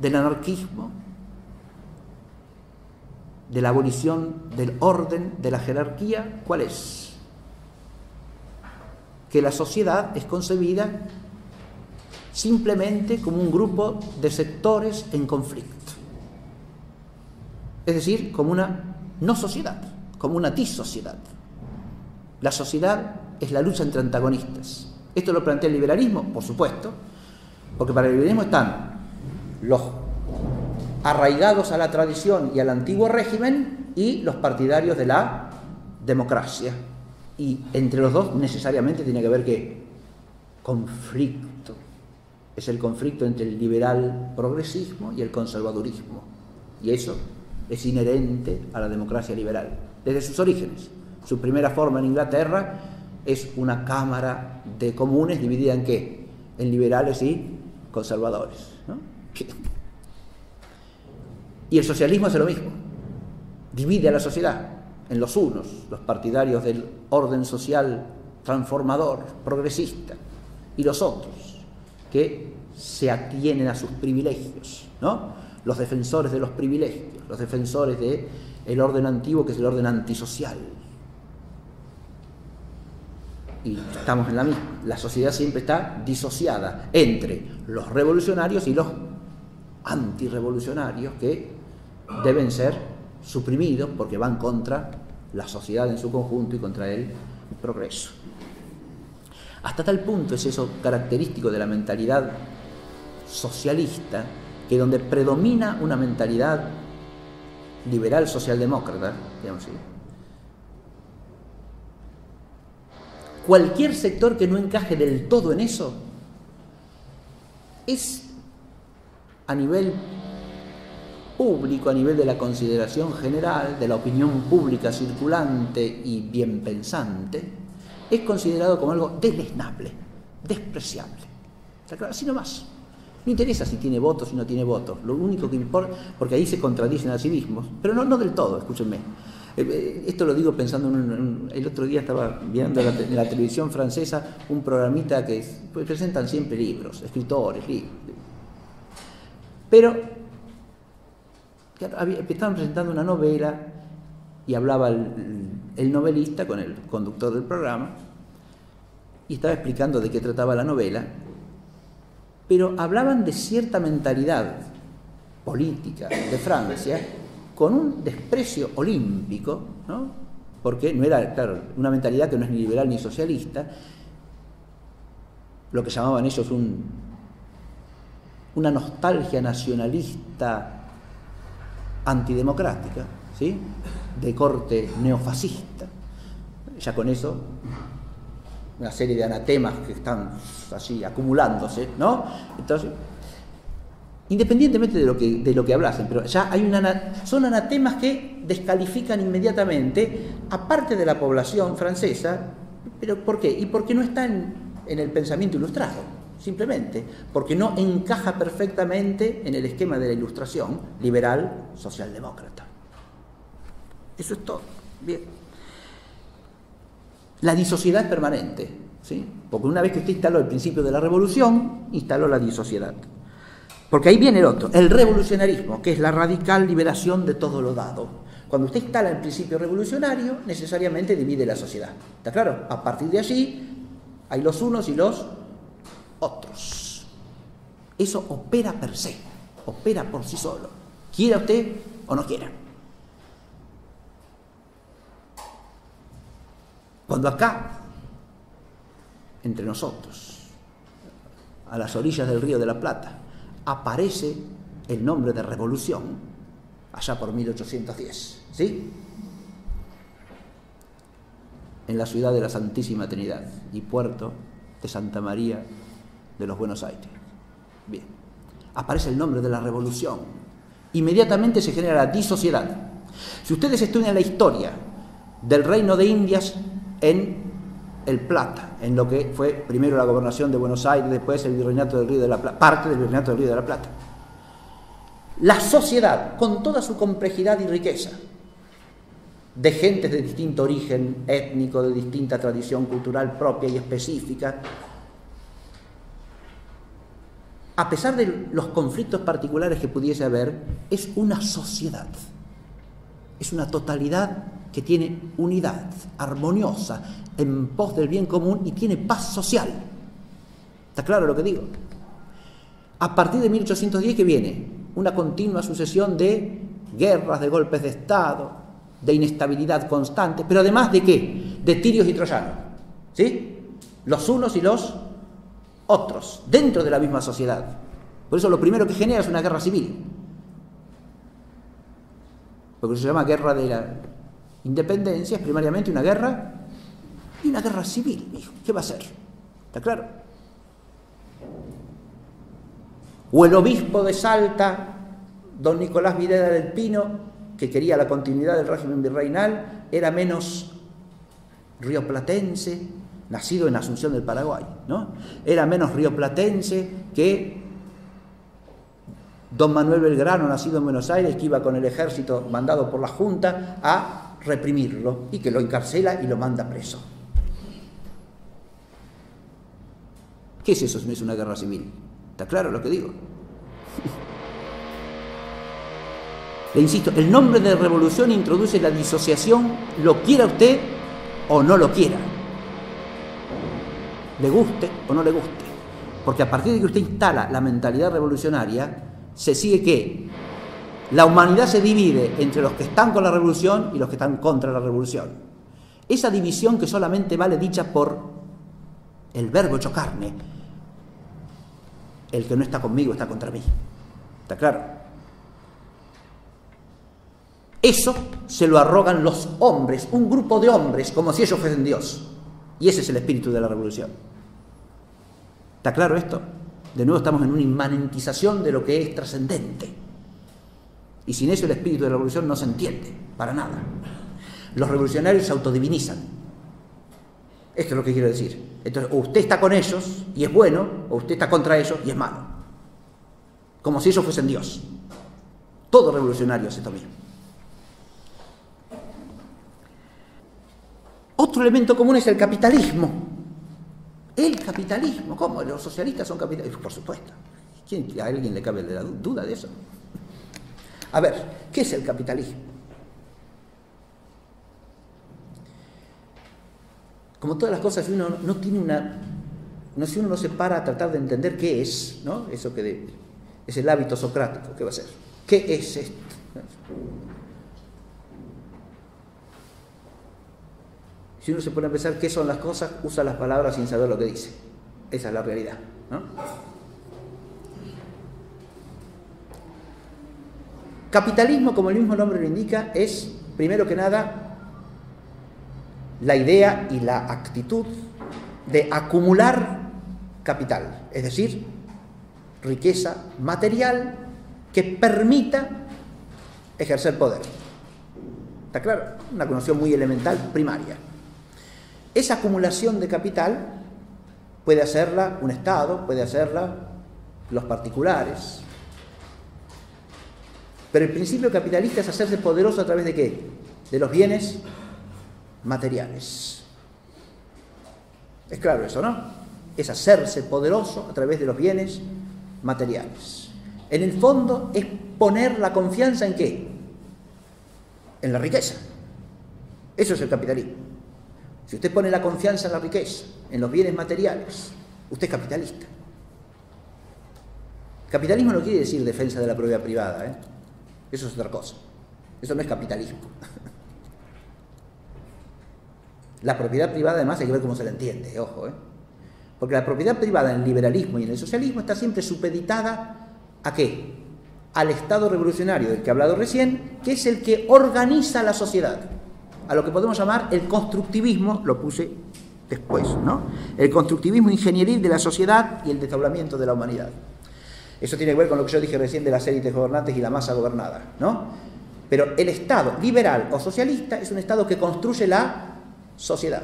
del anarquismo, de la abolición del orden, de la jerarquía, ¿cuál es? Que la sociedad es concebida simplemente como un grupo de sectores en conflicto. Es decir, como una no sociedad, como una disociedad. La sociedad es la lucha entre antagonistas. ¿Esto lo plantea el liberalismo? Por supuesto, porque para el liberalismo están los arraigados a la tradición y al antiguo régimen y los partidarios de la democracia. Y entre los dos necesariamente tiene que haber que conflicto. Es el conflicto entre el liberal progresismo y el conservadurismo. Y eso es inherente a la democracia liberal, desde sus orígenes. Su primera forma en Inglaterra es una Cámara de Comunes dividida en qué? En liberales y conservadores. [LAUGHS] Y el socialismo hace lo mismo, divide a la sociedad en los unos, los partidarios del orden social transformador, progresista, y los otros, que se atienen a sus privilegios, ¿no? los defensores de los privilegios, los defensores el orden antiguo que es el orden antisocial. Y estamos en la misma. La sociedad siempre está disociada entre los revolucionarios y los antirrevolucionarios que deben ser suprimidos porque van contra la sociedad en su conjunto y contra el progreso. Hasta tal punto es eso característico de la mentalidad socialista que donde predomina una mentalidad liberal socialdemócrata, digamos así, cualquier sector que no encaje del todo en eso es a nivel público, a nivel de la consideración general, de la opinión pública circulante y bien pensante, es considerado como algo deleznable, despreciable. Así nomás. No interesa si tiene votos si no tiene votos. Lo único que importa, porque ahí se contradicen a sí mismos, pero no, no del todo, escúchenme. Eh, eh, esto lo digo pensando en el otro día estaba viendo en la, televisión francesa un programita que pues, presentan siempre libros, escritores, libros. Pero estaban presentando una novela y hablaba el, novelista con el conductor del programa y estaba explicando de qué trataba la novela, pero hablaban de cierta mentalidad política de Francia con un desprecio olímpico, ¿no? porque no era, claro, una mentalidad que no es ni liberal ni socialista, lo que llamaban ellos un, una nostalgia nacionalista antidemocrática, ¿sí? de corte neofascista. Ya con eso, una serie de anatemas que están así acumulándose, ¿no? Entonces, independientemente de lo que, de lo que hablasen, pero ya hay una, son anatemas que descalifican inmediatamente a parte de la población francesa, pero ¿por qué? Y porque no están en el pensamiento ilustrado simplemente, porque no encaja perfectamente en el esquema de la ilustración liberal socialdemócrata. Eso es todo. Bien. La disociedad es permanente, ¿sí? porque una vez que usted instaló el principio de la revolución, instaló la disociedad. Porque ahí viene el otro, el revolucionarismo, que es la radical liberación de todo lo dado. Cuando usted instala el principio revolucionario, necesariamente divide la sociedad. ¿Está claro? A partir de allí hay los unos y los otros. Eso opera per se, opera por sí solo, quiera usted o no quiera. Cuando acá, entre nosotros, a las orillas del río de la Plata, aparece el nombre de revolución, allá por 1810, ¿sí? En la ciudad de la Santísima Trinidad y puerto de Santa María de los Buenos Aires. Bien, aparece el nombre de la revolución. Inmediatamente se genera la disociedad. Si ustedes estudian la historia del reino de Indias en el Plata, en lo que fue primero la gobernación de Buenos Aires, después el virreinato del Río de la Plata, parte del virreinato del Río de la Plata. La sociedad, con toda su complejidad y riqueza, de gentes de distinto origen étnico, de distinta tradición cultural propia y específica, a pesar de los conflictos particulares que pudiese haber, es una sociedad. Es una totalidad que tiene unidad, armoniosa, en pos del bien común y tiene paz social. ¿Está claro lo que digo? A partir de 1810 que viene una continua sucesión de guerras, de golpes de Estado, de inestabilidad constante, pero además de qué? De tirios y troyanos. ¿Sí? Los unos y los otros, dentro de la misma sociedad. Por eso lo primero que genera es una guerra civil. Porque se llama guerra de la independencia, es primariamente una guerra y una guerra civil. ¿Qué va a ser? ¿Está claro? O el obispo de Salta, don Nicolás Videla del Pino, que quería la continuidad del régimen virreinal, era menos rioplatense, nacido en Asunción del Paraguay, ¿no? Era menos rioplatense que don Manuel Belgrano, nacido en Buenos Aires, que iba con el ejército mandado por la Junta a reprimirlo y que lo encarcela y lo manda preso. ¿Qué es eso si no es una guerra civil? ¿Está claro lo que digo? [LAUGHS] Le insisto, el nombre de revolución introduce la disociación, lo quiera usted o no lo quiera le guste o no le guste. Porque a partir de que usted instala la mentalidad revolucionaria, se sigue que la humanidad se divide entre los que están con la revolución y los que están contra la revolución. Esa división que solamente vale dicha por el verbo hecho carne. El que no está conmigo está contra mí. ¿Está claro? Eso se lo arrogan los hombres, un grupo de hombres, como si ellos fuesen Dios. Y ese es el espíritu de la revolución. ¿Está claro esto? De nuevo estamos en una inmanentización de lo que es trascendente. Y sin eso el espíritu de la revolución no se entiende, para nada. Los revolucionarios se autodivinizan. Esto es lo que quiero decir. Entonces, o usted está con ellos y es bueno, o usted está contra ellos y es malo. Como si ellos fuesen Dios. Todo revolucionario hace esto. Otro elemento común es el capitalismo. El capitalismo. ¿Cómo? ¿Los socialistas son capitalistas? Por supuesto. ¿A alguien le cabe la duda de eso? A ver, ¿qué es el capitalismo? Como todas las cosas, si uno no tiene una. Si uno no se para a tratar de entender qué es, ¿no? Eso que es el hábito socrático, ¿qué va a ser? ¿Qué es esto? Si uno se pone a pensar qué son las cosas, usa las palabras sin saber lo que dice. Esa es la realidad. Capitalismo, como el mismo nombre lo indica, es, primero que nada, la idea y la actitud de acumular capital, es decir, riqueza material que permita ejercer poder. ¿Está claro? Una conoción muy elemental, primaria. Esa acumulación de capital puede hacerla un Estado, puede hacerla los particulares. Pero el principio capitalista es hacerse poderoso a través de qué? De los bienes materiales. Es claro eso, ¿no? Es hacerse poderoso a través de los bienes materiales. En el fondo es poner la confianza en qué? En la riqueza. Eso es el capitalismo. Si usted pone la confianza en la riqueza, en los bienes materiales, usted es capitalista. Capitalismo no quiere decir defensa de la propiedad privada, ¿eh? eso es otra cosa. Eso no es capitalismo. [LAUGHS] La propiedad privada además hay que ver cómo se la entiende, ojo. ¿eh? Porque la propiedad privada en el liberalismo y en el socialismo está siempre supeditada a qué? Al Estado revolucionario del que he hablado recién, que es el que organiza la sociedad a lo que podemos llamar el constructivismo, lo puse después, ¿no? El constructivismo ingenieril de la sociedad y el desdoblamiento de la humanidad. Eso tiene que ver con lo que yo dije recién de las élites gobernantes y la masa gobernada, ¿no? Pero el Estado liberal o socialista es un Estado que construye la sociedad.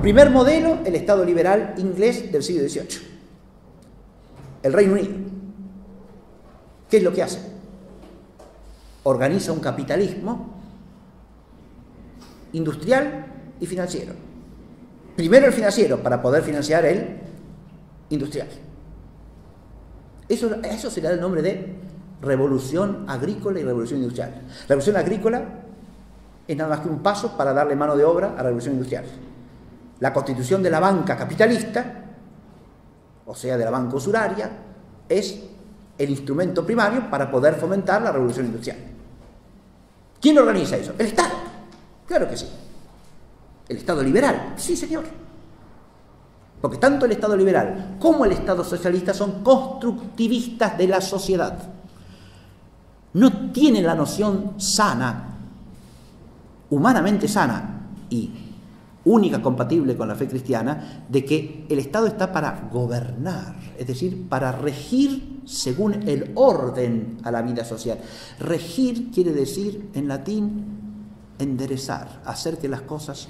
Primer modelo, el Estado liberal inglés del siglo XVIII. El Reino Unido. ¿Qué es lo que hace? Organiza un capitalismo industrial y financiero. Primero el financiero para poder financiar el industrial. Eso, eso se le da el nombre de revolución agrícola y revolución industrial. La revolución agrícola es nada más que un paso para darle mano de obra a la revolución industrial. La constitución de la banca capitalista, o sea, de la banca usuraria, es el instrumento primario para poder fomentar la revolución industrial. ¿Quién organiza eso? El Estado. Claro que sí. El Estado liberal, sí señor. Porque tanto el Estado liberal como el Estado socialista son constructivistas de la sociedad. No tienen la noción sana, humanamente sana y única compatible con la fe cristiana, de que el Estado está para gobernar, es decir, para regir según el orden a la vida social. Regir quiere decir en latín enderezar, hacer que las cosas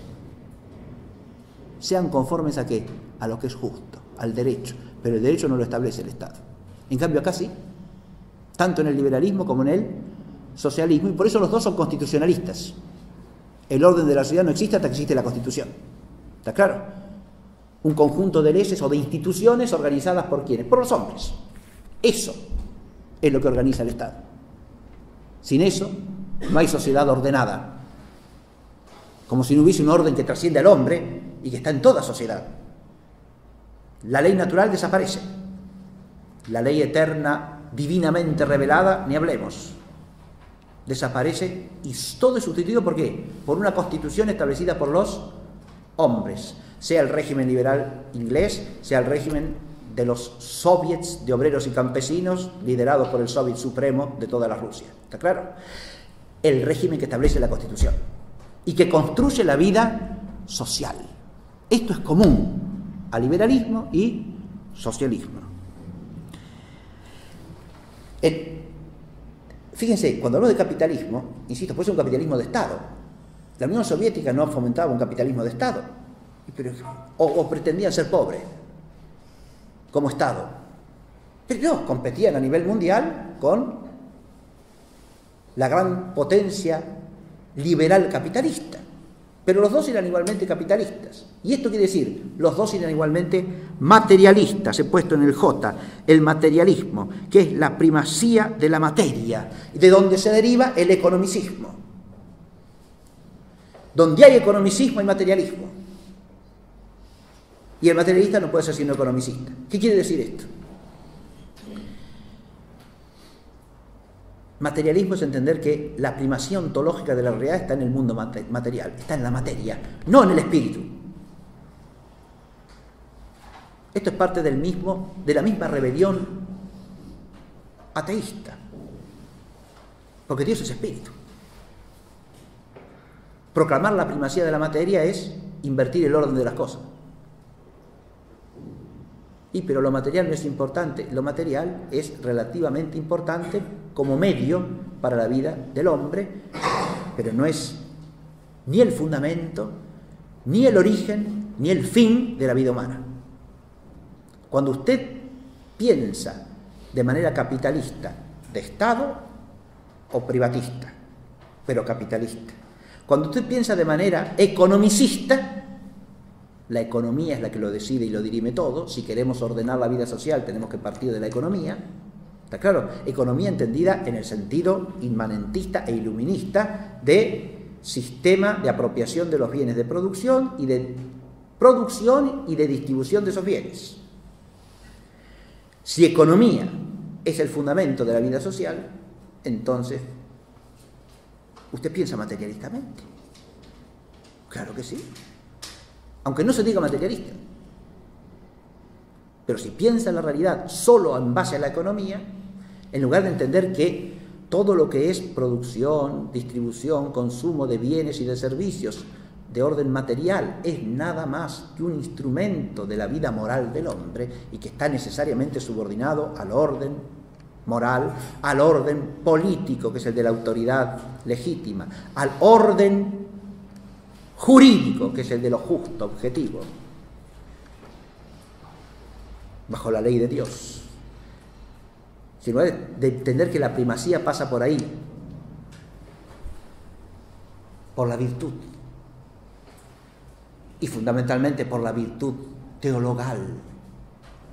sean conformes a qué? A lo que es justo, al derecho. Pero el derecho no lo establece el Estado. En cambio acá sí, tanto en el liberalismo como en el socialismo, y por eso los dos son constitucionalistas. El orden de la sociedad no existe hasta que existe la Constitución. ¿Está claro? Un conjunto de leyes o de instituciones organizadas por quiénes? Por los hombres. Eso es lo que organiza el Estado. Sin eso no hay sociedad ordenada como si no hubiese un orden que trasciende al hombre y que está en toda sociedad. La ley natural desaparece. La ley eterna, divinamente revelada, ni hablemos. Desaparece y todo es sustituido por qué? Por una constitución establecida por los hombres, sea el régimen liberal inglés, sea el régimen de los soviets de obreros y campesinos liderados por el Soviet Supremo de toda la Rusia. ¿Está claro? El régimen que establece la Constitución y que construye la vida social. Esto es común al liberalismo y socialismo. fíjense, cuando hablo de capitalismo, insisto, puede ser un capitalismo de Estado. La Unión Soviética no fomentaba un capitalismo de Estado, o, o pretendían ser pobres como Estado. Pero no, competían a nivel mundial con la gran potencia liberal capitalista. Pero los dos eran igualmente capitalistas. Y esto quiere decir, los dos eran igualmente materialistas, he puesto en el J, el materialismo, que es la primacía de la materia, de donde se deriva el economicismo. Donde hay economicismo hay materialismo. Y el materialista no puede ser sino economicista. ¿Qué quiere decir esto? Materialismo es entender que la primacía ontológica de la realidad está en el mundo material, está en la materia, no en el espíritu. Esto es parte del mismo, de la misma rebelión ateísta. Porque Dios es espíritu. Proclamar la primacía de la materia es invertir el orden de las cosas. Y pero lo material no es importante, lo material es relativamente importante como medio para la vida del hombre, pero no es ni el fundamento, ni el origen, ni el fin de la vida humana. Cuando usted piensa de manera capitalista, de Estado o privatista, pero capitalista, cuando usted piensa de manera economicista, la economía es la que lo decide y lo dirime todo. Si queremos ordenar la vida social, tenemos que partir de la economía. ¿Está claro? Economía entendida en el sentido inmanentista e iluminista de sistema de apropiación de los bienes de producción y de producción y de distribución de esos bienes. Si economía es el fundamento de la vida social, entonces usted piensa materialistamente. Claro que sí aunque no se diga materialista. Pero si piensa en la realidad solo en base a la economía, en lugar de entender que todo lo que es producción, distribución, consumo de bienes y de servicios de orden material es nada más que un instrumento de la vida moral del hombre y que está necesariamente subordinado al orden moral, al orden político, que es el de la autoridad legítima, al orden jurídico, que es el de lo justo, objetivo, bajo la ley de Dios. Sino de entender que la primacía pasa por ahí, por la virtud, y fundamentalmente por la virtud teologal,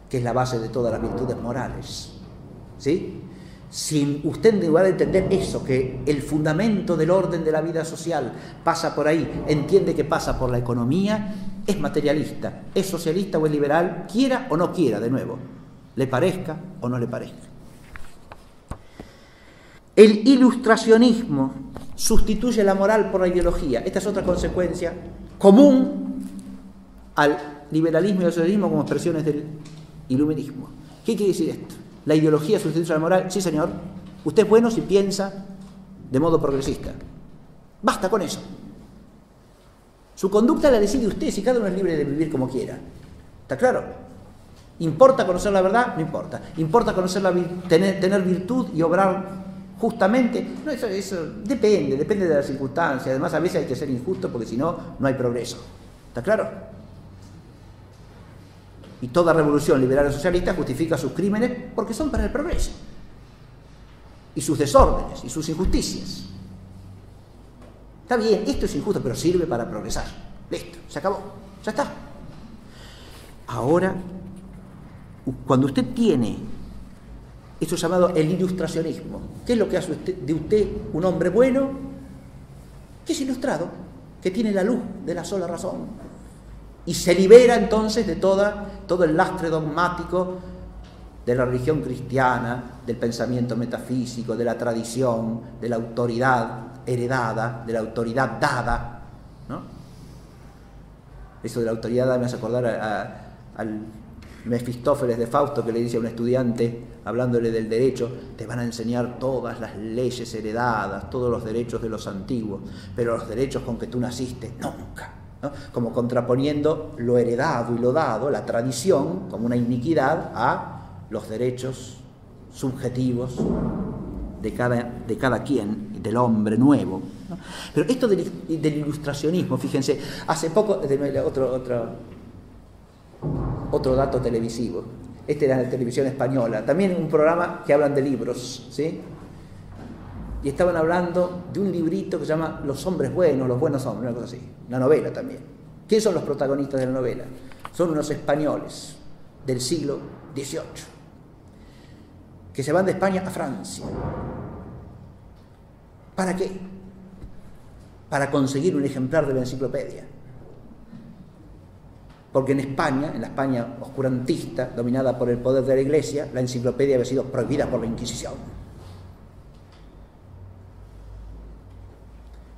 que es la base de todas las virtudes morales. ¿Sí? Si usted en lugar de entender eso, que el fundamento del orden de la vida social pasa por ahí, entiende que pasa por la economía, es materialista, es socialista o es liberal, quiera o no quiera, de nuevo, le parezca o no le parezca. El ilustracionismo sustituye la moral por la ideología. Esta es otra consecuencia común al liberalismo y al socialismo como expresiones del iluminismo. ¿Qué quiere decir esto? La ideología sustituye a la moral. Sí, señor. Usted es bueno si piensa de modo progresista. Basta con eso. Su conducta la decide usted, si cada uno es libre de vivir como quiera. ¿Está claro? ¿Importa conocer la verdad? No importa. ¿Importa conocer la tener, tener virtud y obrar justamente? No, eso, eso depende, depende de las circunstancias. Además, a veces hay que ser injusto porque si no, no hay progreso. ¿Está claro? Y toda revolución liberal o socialista justifica sus crímenes porque son para el progreso. Y sus desórdenes y sus injusticias. Está bien, esto es injusto, pero sirve para progresar. Listo, se acabó. Ya está. Ahora, cuando usted tiene esto llamado el ilustracionismo, ¿qué es lo que hace de usted un hombre bueno? Que es ilustrado, que tiene la luz de la sola razón, y se libera entonces de toda, todo el lastre dogmático de la religión cristiana, del pensamiento metafísico, de la tradición, de la autoridad heredada, de la autoridad dada. ¿no? Eso de la autoridad me hace acordar al Mefistófeles de Fausto que le dice a un estudiante, hablándole del derecho, te van a enseñar todas las leyes heredadas, todos los derechos de los antiguos, pero los derechos con que tú naciste, nunca. Como contraponiendo lo heredado y lo dado, la tradición, como una iniquidad, a los derechos subjetivos de cada, de cada quien, del hombre nuevo. Pero esto del, ilustracionismo, fíjense, hace poco, otro, otro, otro dato televisivo, este era de televisión española, también un programa que hablan de libros, ¿sí? Y estaban hablando de un librito que se llama Los hombres buenos, los buenos hombres, una cosa así, una novela también. ¿Quiénes son los protagonistas de la novela? Son unos españoles del siglo XVIII, que se van de España a Francia. ¿Para qué? Para conseguir un ejemplar de la enciclopedia porque en España, en la España oscurantista, dominada por el poder de la Iglesia, la enciclopedia había sido prohibida por la Inquisición.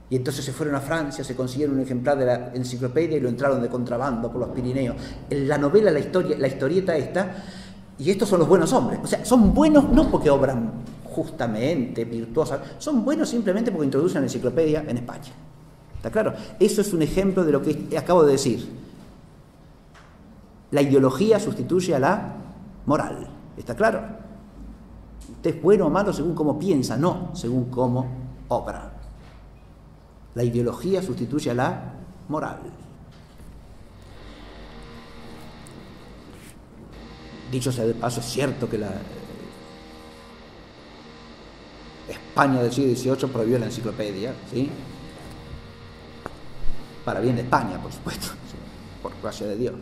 Y entonces se fueron a Francia, se consiguieron un ejemplar de la enciclopedia y lo entraron de contrabando por los Pirineos. La novela, la, historia, la historieta esta, y estos son los buenos hombres. O sea, son buenos no porque obran justamente, virtuosos, son buenos simplemente porque introducen la enciclopedia en España. ¿Está claro? Eso es un ejemplo de lo que acabo de decir. La ideología sustituye a la moral. ¿Está claro? Usted es bueno o malo según cómo piensa, no según cómo obra. La ideología sustituye a la moral. Dicho sea de paso, es cierto que la España del siglo XVIII prohibió la enciclopedia, ¿sí? Para bien de España, por supuesto, [LAUGHS] por gracia de Dios.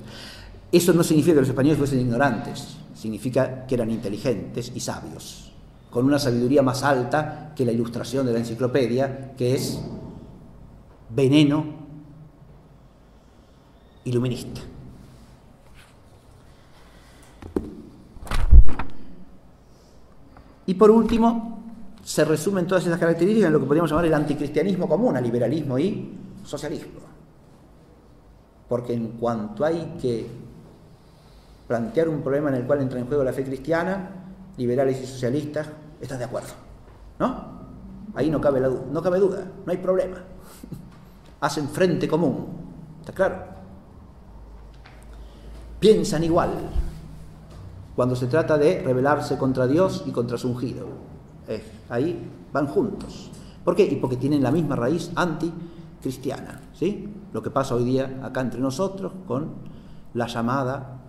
Eso no significa que los españoles fuesen ignorantes, significa que eran inteligentes y sabios, con una sabiduría más alta que la ilustración de la enciclopedia, que es veneno iluminista. Y por último, se resumen todas esas características en lo que podríamos llamar el anticristianismo común, a liberalismo y socialismo. Porque en cuanto hay que plantear un problema en el cual entra en juego la fe cristiana, liberales y socialistas, están de acuerdo. ¿No? Ahí no cabe, la, no cabe duda, no hay problema. Hacen frente común. ¿Está claro? Piensan igual cuando se trata de rebelarse contra Dios y contra su ungido. ahí van juntos. ¿Por qué? Y porque tienen la misma raíz anticristiana. ¿sí? Lo que pasa hoy día acá entre nosotros con la llamada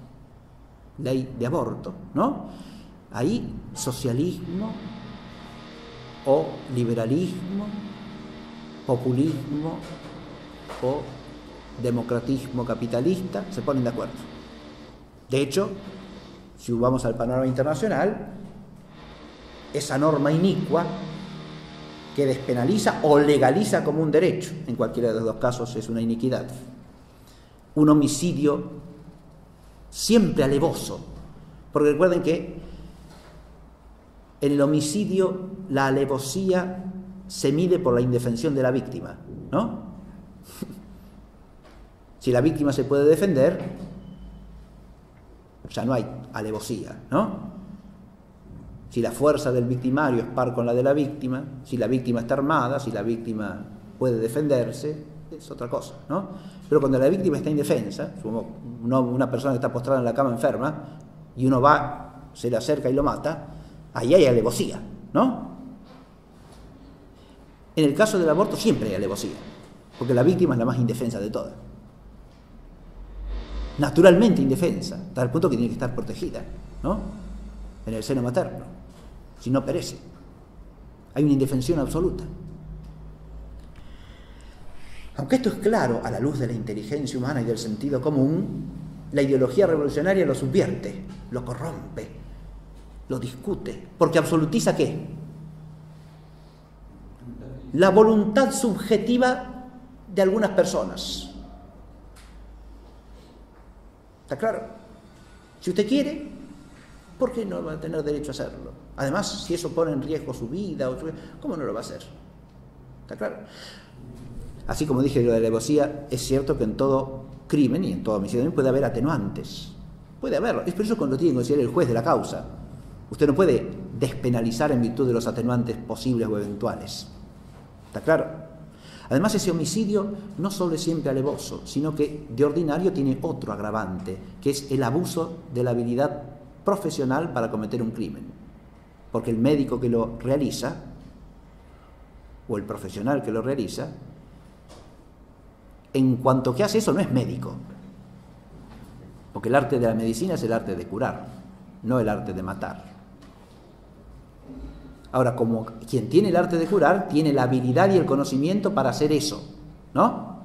ley de aborto, ¿no? Ahí socialismo o liberalismo, populismo o democratismo capitalista se ponen de acuerdo. De hecho, si vamos al panorama internacional, esa norma inicua que despenaliza o legaliza como un derecho, en cualquiera de los dos casos es una iniquidad. Un homicidio siempre alevoso. Porque recuerden que en el homicidio la alevosía se mide por la indefensión de la víctima, ¿no? Si la víctima se puede defender, ya no hay alevosía, ¿no? Si la fuerza del victimario es par con la de la víctima, si la víctima está armada, si la víctima puede defenderse, es otra cosa, ¿no? Pero cuando la víctima está indefensa, una persona que está postrada en la cama enferma, y uno va, se le acerca y lo mata, ahí hay alevosía, ¿no? En el caso del aborto siempre hay alevosía, porque la víctima es la más indefensa de todas. Naturalmente indefensa, hasta el punto que tiene que estar protegida, ¿no? En el seno materno, si no perece. Hay una indefensión absoluta. Aunque esto es claro a la luz de la inteligencia humana y del sentido común, la ideología revolucionaria lo subvierte, lo corrompe, lo discute, porque absolutiza qué? La voluntad subjetiva de algunas personas. ¿Está claro? Si usted quiere, ¿por qué no va a tener derecho a hacerlo? Además, si eso pone en riesgo su vida, ¿cómo no lo va a hacer? ¿Está claro? Así como dije lo de la alevosía, es cierto que en todo crimen y en todo homicidio puede haber atenuantes. Puede haberlo. Es por eso cuando tiene que ser el juez de la causa. Usted no puede despenalizar en virtud de los atenuantes posibles o eventuales. ¿Está claro? Además, ese homicidio no solo es siempre alevoso, sino que de ordinario tiene otro agravante, que es el abuso de la habilidad profesional para cometer un crimen. Porque el médico que lo realiza, o el profesional que lo realiza, en cuanto que hace eso no es médico, porque el arte de la medicina es el arte de curar, no el arte de matar. Ahora, como quien tiene el arte de curar, tiene la habilidad y el conocimiento para hacer eso, ¿no?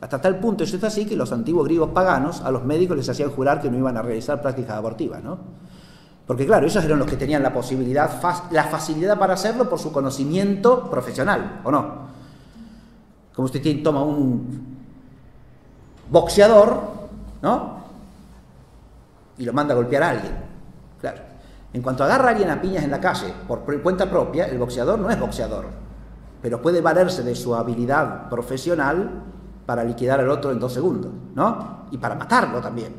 Hasta tal punto eso es así que los antiguos griegos paganos a los médicos les hacían jurar que no iban a realizar prácticas abortivas, ¿no? Porque claro, ellos eran los que tenían la posibilidad, la facilidad para hacerlo por su conocimiento profesional, ¿o no? Como usted toma un boxeador, ¿no? Y lo manda a golpear a alguien. En cuanto agarra a alguien a piñas en la calle por cuenta propia, el boxeador no es boxeador, pero puede valerse de su habilidad profesional para liquidar al otro en dos segundos, ¿no? Y para matarlo también.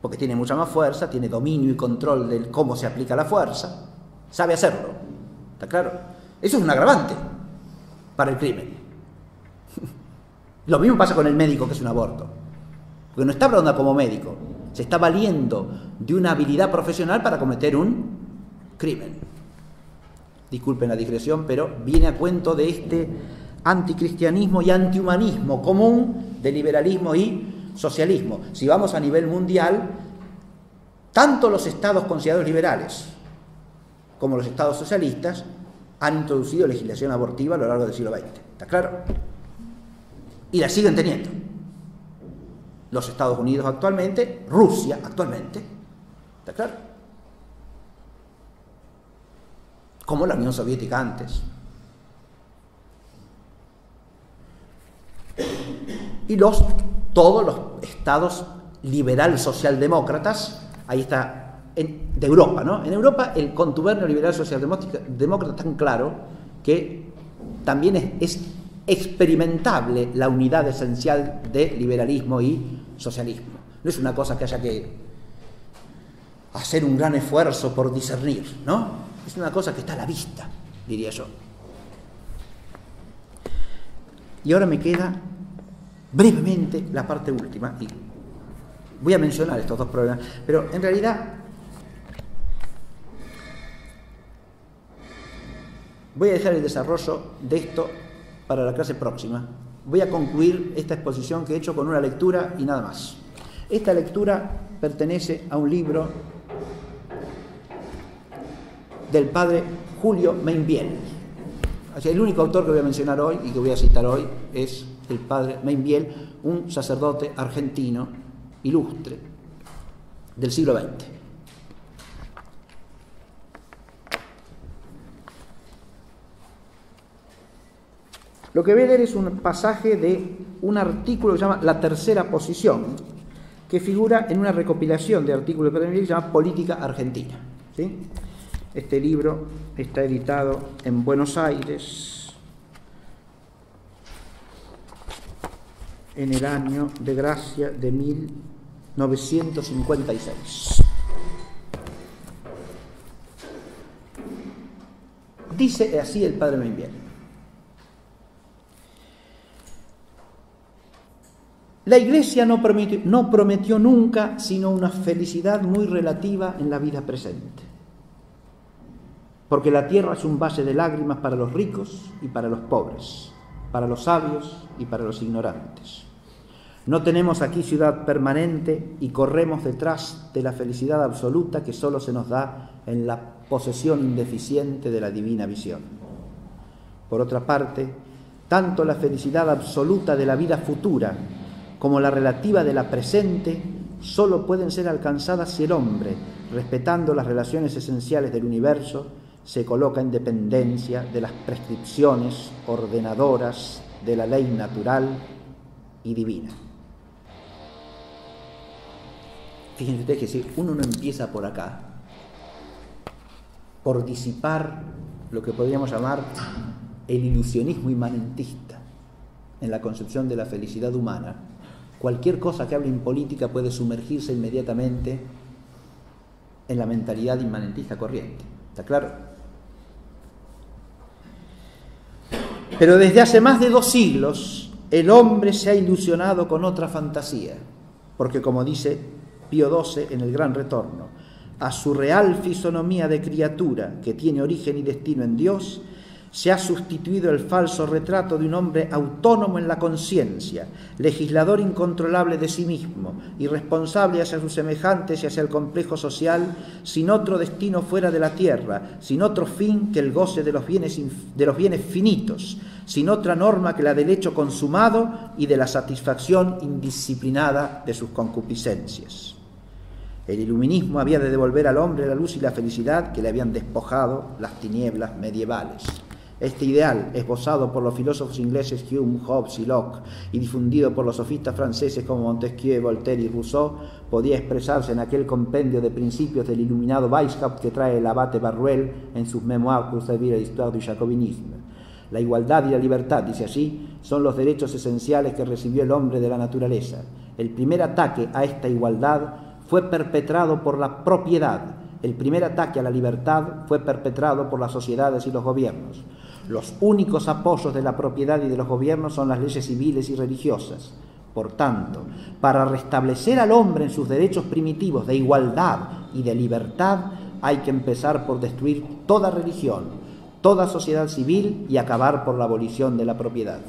Porque tiene mucha más fuerza, tiene dominio y control de cómo se aplica la fuerza, sabe hacerlo. ¿Está claro? Eso es un agravante para el crimen. [LAUGHS] Lo mismo pasa con el médico que es un aborto. Porque no está hablando como médico, se está valiendo de una habilidad profesional para cometer un crimen. Disculpen la digresión, pero viene a cuento de este anticristianismo y antihumanismo común de liberalismo y socialismo. Si vamos a nivel mundial, tanto los estados considerados liberales como los estados socialistas han introducido legislación abortiva a lo largo del siglo XX. ¿Está claro? Y la siguen teniendo. Los Estados Unidos actualmente, Rusia actualmente. ¿Está claro? Como la Unión Soviética antes. Y los, todos los estados liberal socialdemócratas, ahí está, de Europa, ¿no? En Europa el contubernio liberal socialdemócrata es tan claro que también es experimentable la unidad esencial de liberalismo y socialismo. No es una cosa que haya que hacer un gran esfuerzo por discernir, ¿no? Es una cosa que está a la vista, diría yo. Y ahora me queda brevemente la parte última, y voy a mencionar estos dos problemas, pero en realidad voy a dejar el desarrollo de esto para la clase próxima. Voy a concluir esta exposición que he hecho con una lectura y nada más. Esta lectura pertenece a un libro del padre Julio Mainbiel. El único autor que voy a mencionar hoy y que voy a citar hoy es el padre Mainbiel, un sacerdote argentino ilustre del siglo XX. Lo que voy leer es un pasaje de un artículo que se llama La tercera posición, que figura en una recopilación de artículos de que se llama Política Argentina. Este libro está editado en Buenos Aires en el año de gracia de 1956. Dice así el padre Membiel. La iglesia no prometió, no prometió nunca sino una felicidad muy relativa en la vida presente. Porque la tierra es un valle de lágrimas para los ricos y para los pobres, para los sabios y para los ignorantes. No tenemos aquí ciudad permanente y corremos detrás de la felicidad absoluta que solo se nos da en la posesión indeficiente de la divina visión. Por otra parte, tanto la felicidad absoluta de la vida futura como la relativa de la presente, solo pueden ser alcanzadas si el hombre, respetando las relaciones esenciales del universo, se coloca en dependencia de las prescripciones ordenadoras de la ley natural y divina. Fíjense ustedes que si uno no empieza por acá, por disipar lo que podríamos llamar el ilusionismo inmanentista en la concepción de la felicidad humana, cualquier cosa que hable en política puede sumergirse inmediatamente en la mentalidad inmanentista corriente. ¿Está claro? Pero desde hace más de dos siglos el hombre se ha ilusionado con otra fantasía, porque como dice Pío XII en el Gran Retorno, a su real fisonomía de criatura que tiene origen y destino en Dios, se ha sustituido el falso retrato de un hombre autónomo en la conciencia, legislador incontrolable de sí mismo, irresponsable hacia sus semejantes y hacia el complejo social, sin otro destino fuera de la tierra, sin otro fin que el goce de los bienes, de los bienes finitos, sin otra norma que la del hecho consumado y de la satisfacción indisciplinada de sus concupiscencias. El iluminismo había de devolver al hombre la luz y la felicidad que le habían despojado las tinieblas medievales. Este ideal, esbozado por los filósofos ingleses Hume, Hobbes y Locke y difundido por los sofistas franceses como Montesquieu, Voltaire y Rousseau, podía expresarse en aquel compendio de principios del iluminado Weishaupt que trae el abate Barruel en sus Memoires pour servir l'histoire du jacobinisme. La igualdad y la libertad, dice así, son los derechos esenciales que recibió el hombre de la naturaleza. El primer ataque a esta igualdad fue perpetrado por la propiedad. El primer ataque a la libertad fue perpetrado por las sociedades y los gobiernos. Los únicos apoyos de la propiedad y de los gobiernos son las leyes civiles y religiosas. Por tanto, para restablecer al hombre en sus derechos primitivos de igualdad y de libertad, hay que empezar por destruir toda religión, toda sociedad civil y acabar por la abolición de la propiedad.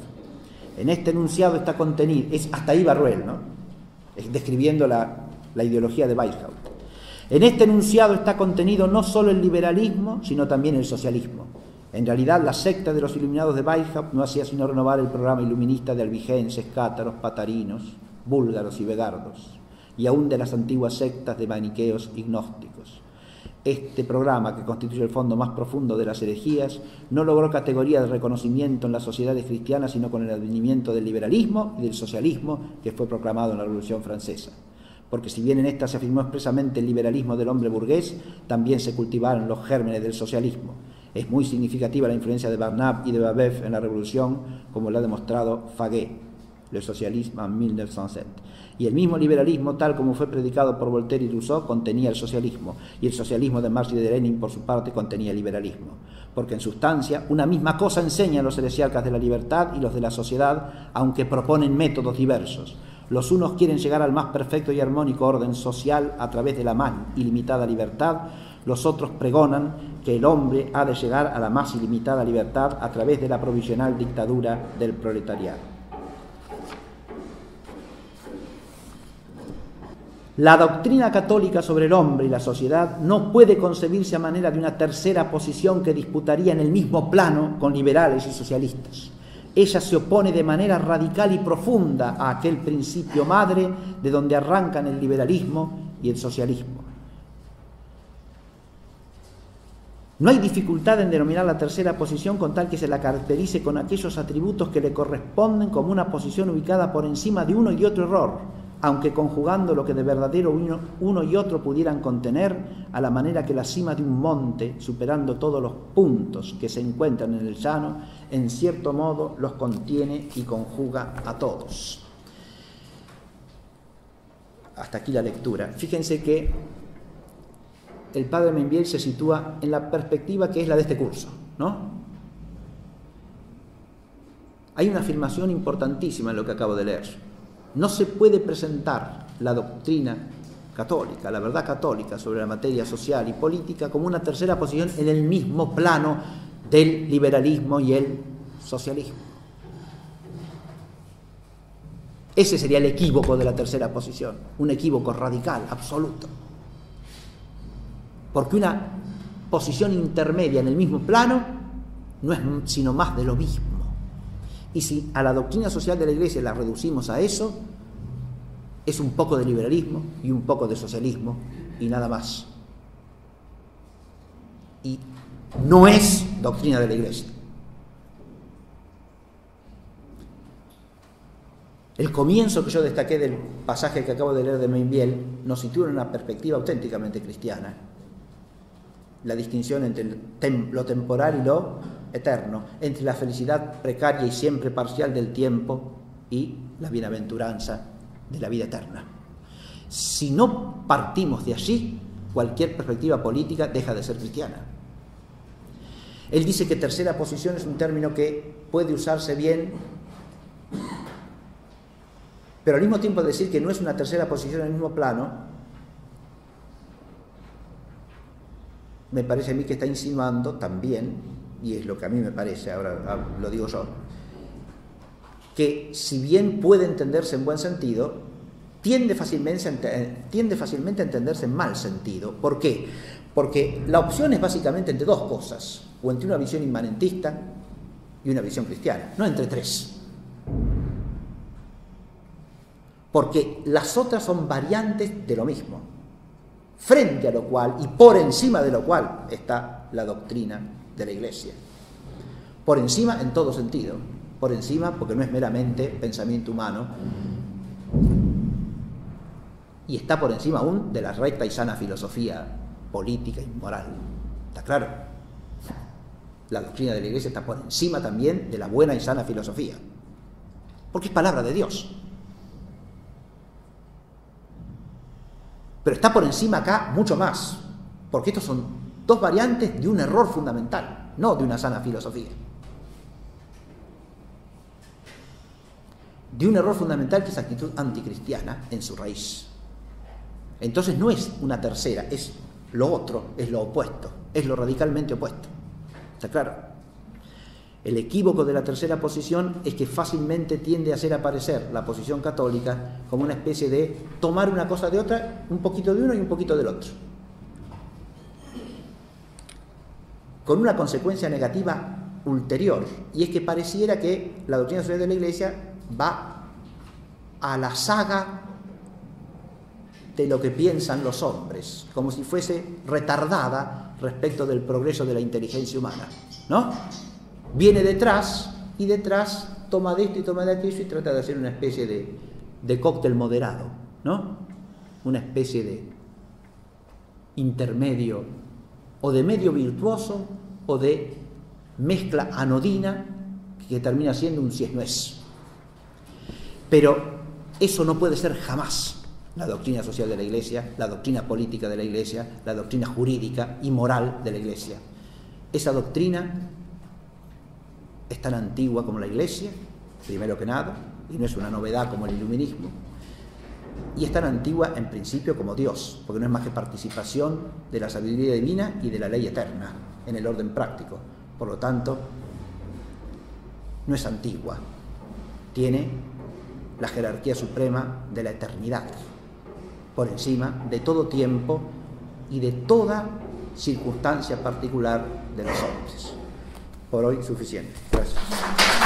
En este enunciado está contenido, es hasta ahí Barruel, ¿no? describiendo la, la ideología de Weishaupt. En este enunciado está contenido no solo el liberalismo, sino también el socialismo. En realidad, la secta de los iluminados de Weishaupt no hacía sino renovar el programa iluminista de albigenses, cátaros, patarinos, búlgaros y vegardos, y aún de las antiguas sectas de maniqueos y gnósticos. Este programa, que constituye el fondo más profundo de las herejías, no logró categoría de reconocimiento en las sociedades cristianas, sino con el advenimiento del liberalismo y del socialismo que fue proclamado en la Revolución Francesa. Porque si bien en esta se afirmó expresamente el liberalismo del hombre burgués, también se cultivaron los gérmenes del socialismo es muy significativa la influencia de Barnab y de Babeuf en la revolución, como lo ha demostrado Faguet, Le Socialisme en 1907. Y el mismo liberalismo, tal como fue predicado por Voltaire y Rousseau, contenía el socialismo, y el socialismo de Marx y de Lenin, por su parte, contenía el liberalismo. Porque en sustancia, una misma cosa enseñan los heresiarcas de la libertad y los de la sociedad, aunque proponen métodos diversos. Los unos quieren llegar al más perfecto y armónico orden social a través de la más ilimitada libertad, los otros pregonan que el hombre ha de llegar a la más ilimitada libertad a través de la provisional dictadura del proletariado. La doctrina católica sobre el hombre y la sociedad no puede concebirse a manera de una tercera posición que disputaría en el mismo plano con liberales y socialistas. Ella se opone de manera radical y profunda a aquel principio madre de donde arrancan el liberalismo y el socialismo. No hay dificultad en denominar la tercera posición con tal que se la caracterice con aquellos atributos que le corresponden como una posición ubicada por encima de uno y otro error, aunque conjugando lo que de verdadero uno, y otro pudieran contener, a la manera que la cima de un monte, superando todos los puntos que se encuentran en el llano, en cierto modo los contiene y conjuga a todos. Hasta aquí la lectura. Fíjense que el padre Membiel se sitúa en la perspectiva que es la de este curso, ¿no? Hay una afirmación importantísima en lo que acabo de leer. No se puede presentar la doctrina católica, la verdad católica sobre la materia social y política como una tercera posición en el mismo plano del liberalismo y el socialismo. Ese sería el equívoco de la tercera posición, un equívoco radical, absoluto porque una posición intermedia en el mismo plano no es sino más de lo mismo. Y si a la doctrina social de la Iglesia la reducimos a eso, es un poco de liberalismo y un poco de socialismo y nada más. Y no es doctrina de la Iglesia. El comienzo que yo destaqué del pasaje que acabo de leer de Mainbiel nos sitúa en una perspectiva auténticamente cristiana la distinción entre lo temporal y lo eterno, entre la felicidad precaria y siempre parcial del tiempo y la bienaventuranza de la vida eterna. Si no partimos de allí, cualquier perspectiva política deja de ser cristiana. Él dice que tercera posición es un término que puede usarse bien, pero al mismo tiempo decir que no es una tercera posición en el mismo plano, me parece a mí que está insinuando también, y es lo que a mí me parece, ahora lo digo yo, que si bien puede entenderse en buen sentido, tiende fácilmente, tiende fácilmente a entenderse en mal sentido. ¿Por qué? Porque la opción es básicamente entre dos cosas, o entre una visión inmanentista y una visión cristiana, no entre tres. Porque las otras son variantes de lo mismo, frente a lo cual y por encima de lo cual está la doctrina de la Iglesia. Por encima en todo sentido, por encima porque no es meramente pensamiento humano, y está por encima aún de la recta y sana filosofía política y moral. ¿Está claro? La doctrina de la Iglesia está por encima también de la buena y sana filosofía, porque es palabra de Dios. Pero está por encima acá mucho más, porque estos son dos variantes de un error fundamental, no de una sana filosofía. De un error fundamental que es actitud anticristiana en su raíz. Entonces no es una tercera, es lo otro, es lo opuesto, es lo radicalmente opuesto. ¿Está claro? El equívoco de la tercera posición es que fácilmente tiende a hacer aparecer la posición católica como una especie de tomar una cosa de otra, un poquito de uno y un poquito del otro. Con una consecuencia negativa ulterior, y es que pareciera que la doctrina social de la Iglesia va a la saga de lo que piensan los hombres, como si fuese retardada respecto del progreso de la inteligencia humana, ¿no? Viene detrás y detrás toma de esto y toma de aquello y trata de hacer una especie de, de cóctel moderado, ¿no? Una especie de intermedio o de medio virtuoso o de mezcla anodina que termina siendo un si es no es. Pero eso no puede ser jamás la doctrina social de la Iglesia, la doctrina política de la Iglesia, la doctrina jurídica y moral de la Iglesia. Esa doctrina es tan antigua como la Iglesia, primero que nada, y no es una novedad como el iluminismo, y es tan antigua en principio como Dios, porque no es más que participación de la sabiduría divina y de la ley eterna en el orden práctico. Por lo tanto, no es antigua, tiene la jerarquía suprema de la eternidad por encima de todo tiempo y de toda circunstancia particular de los hombres. Por hoy suficiente. Gracias.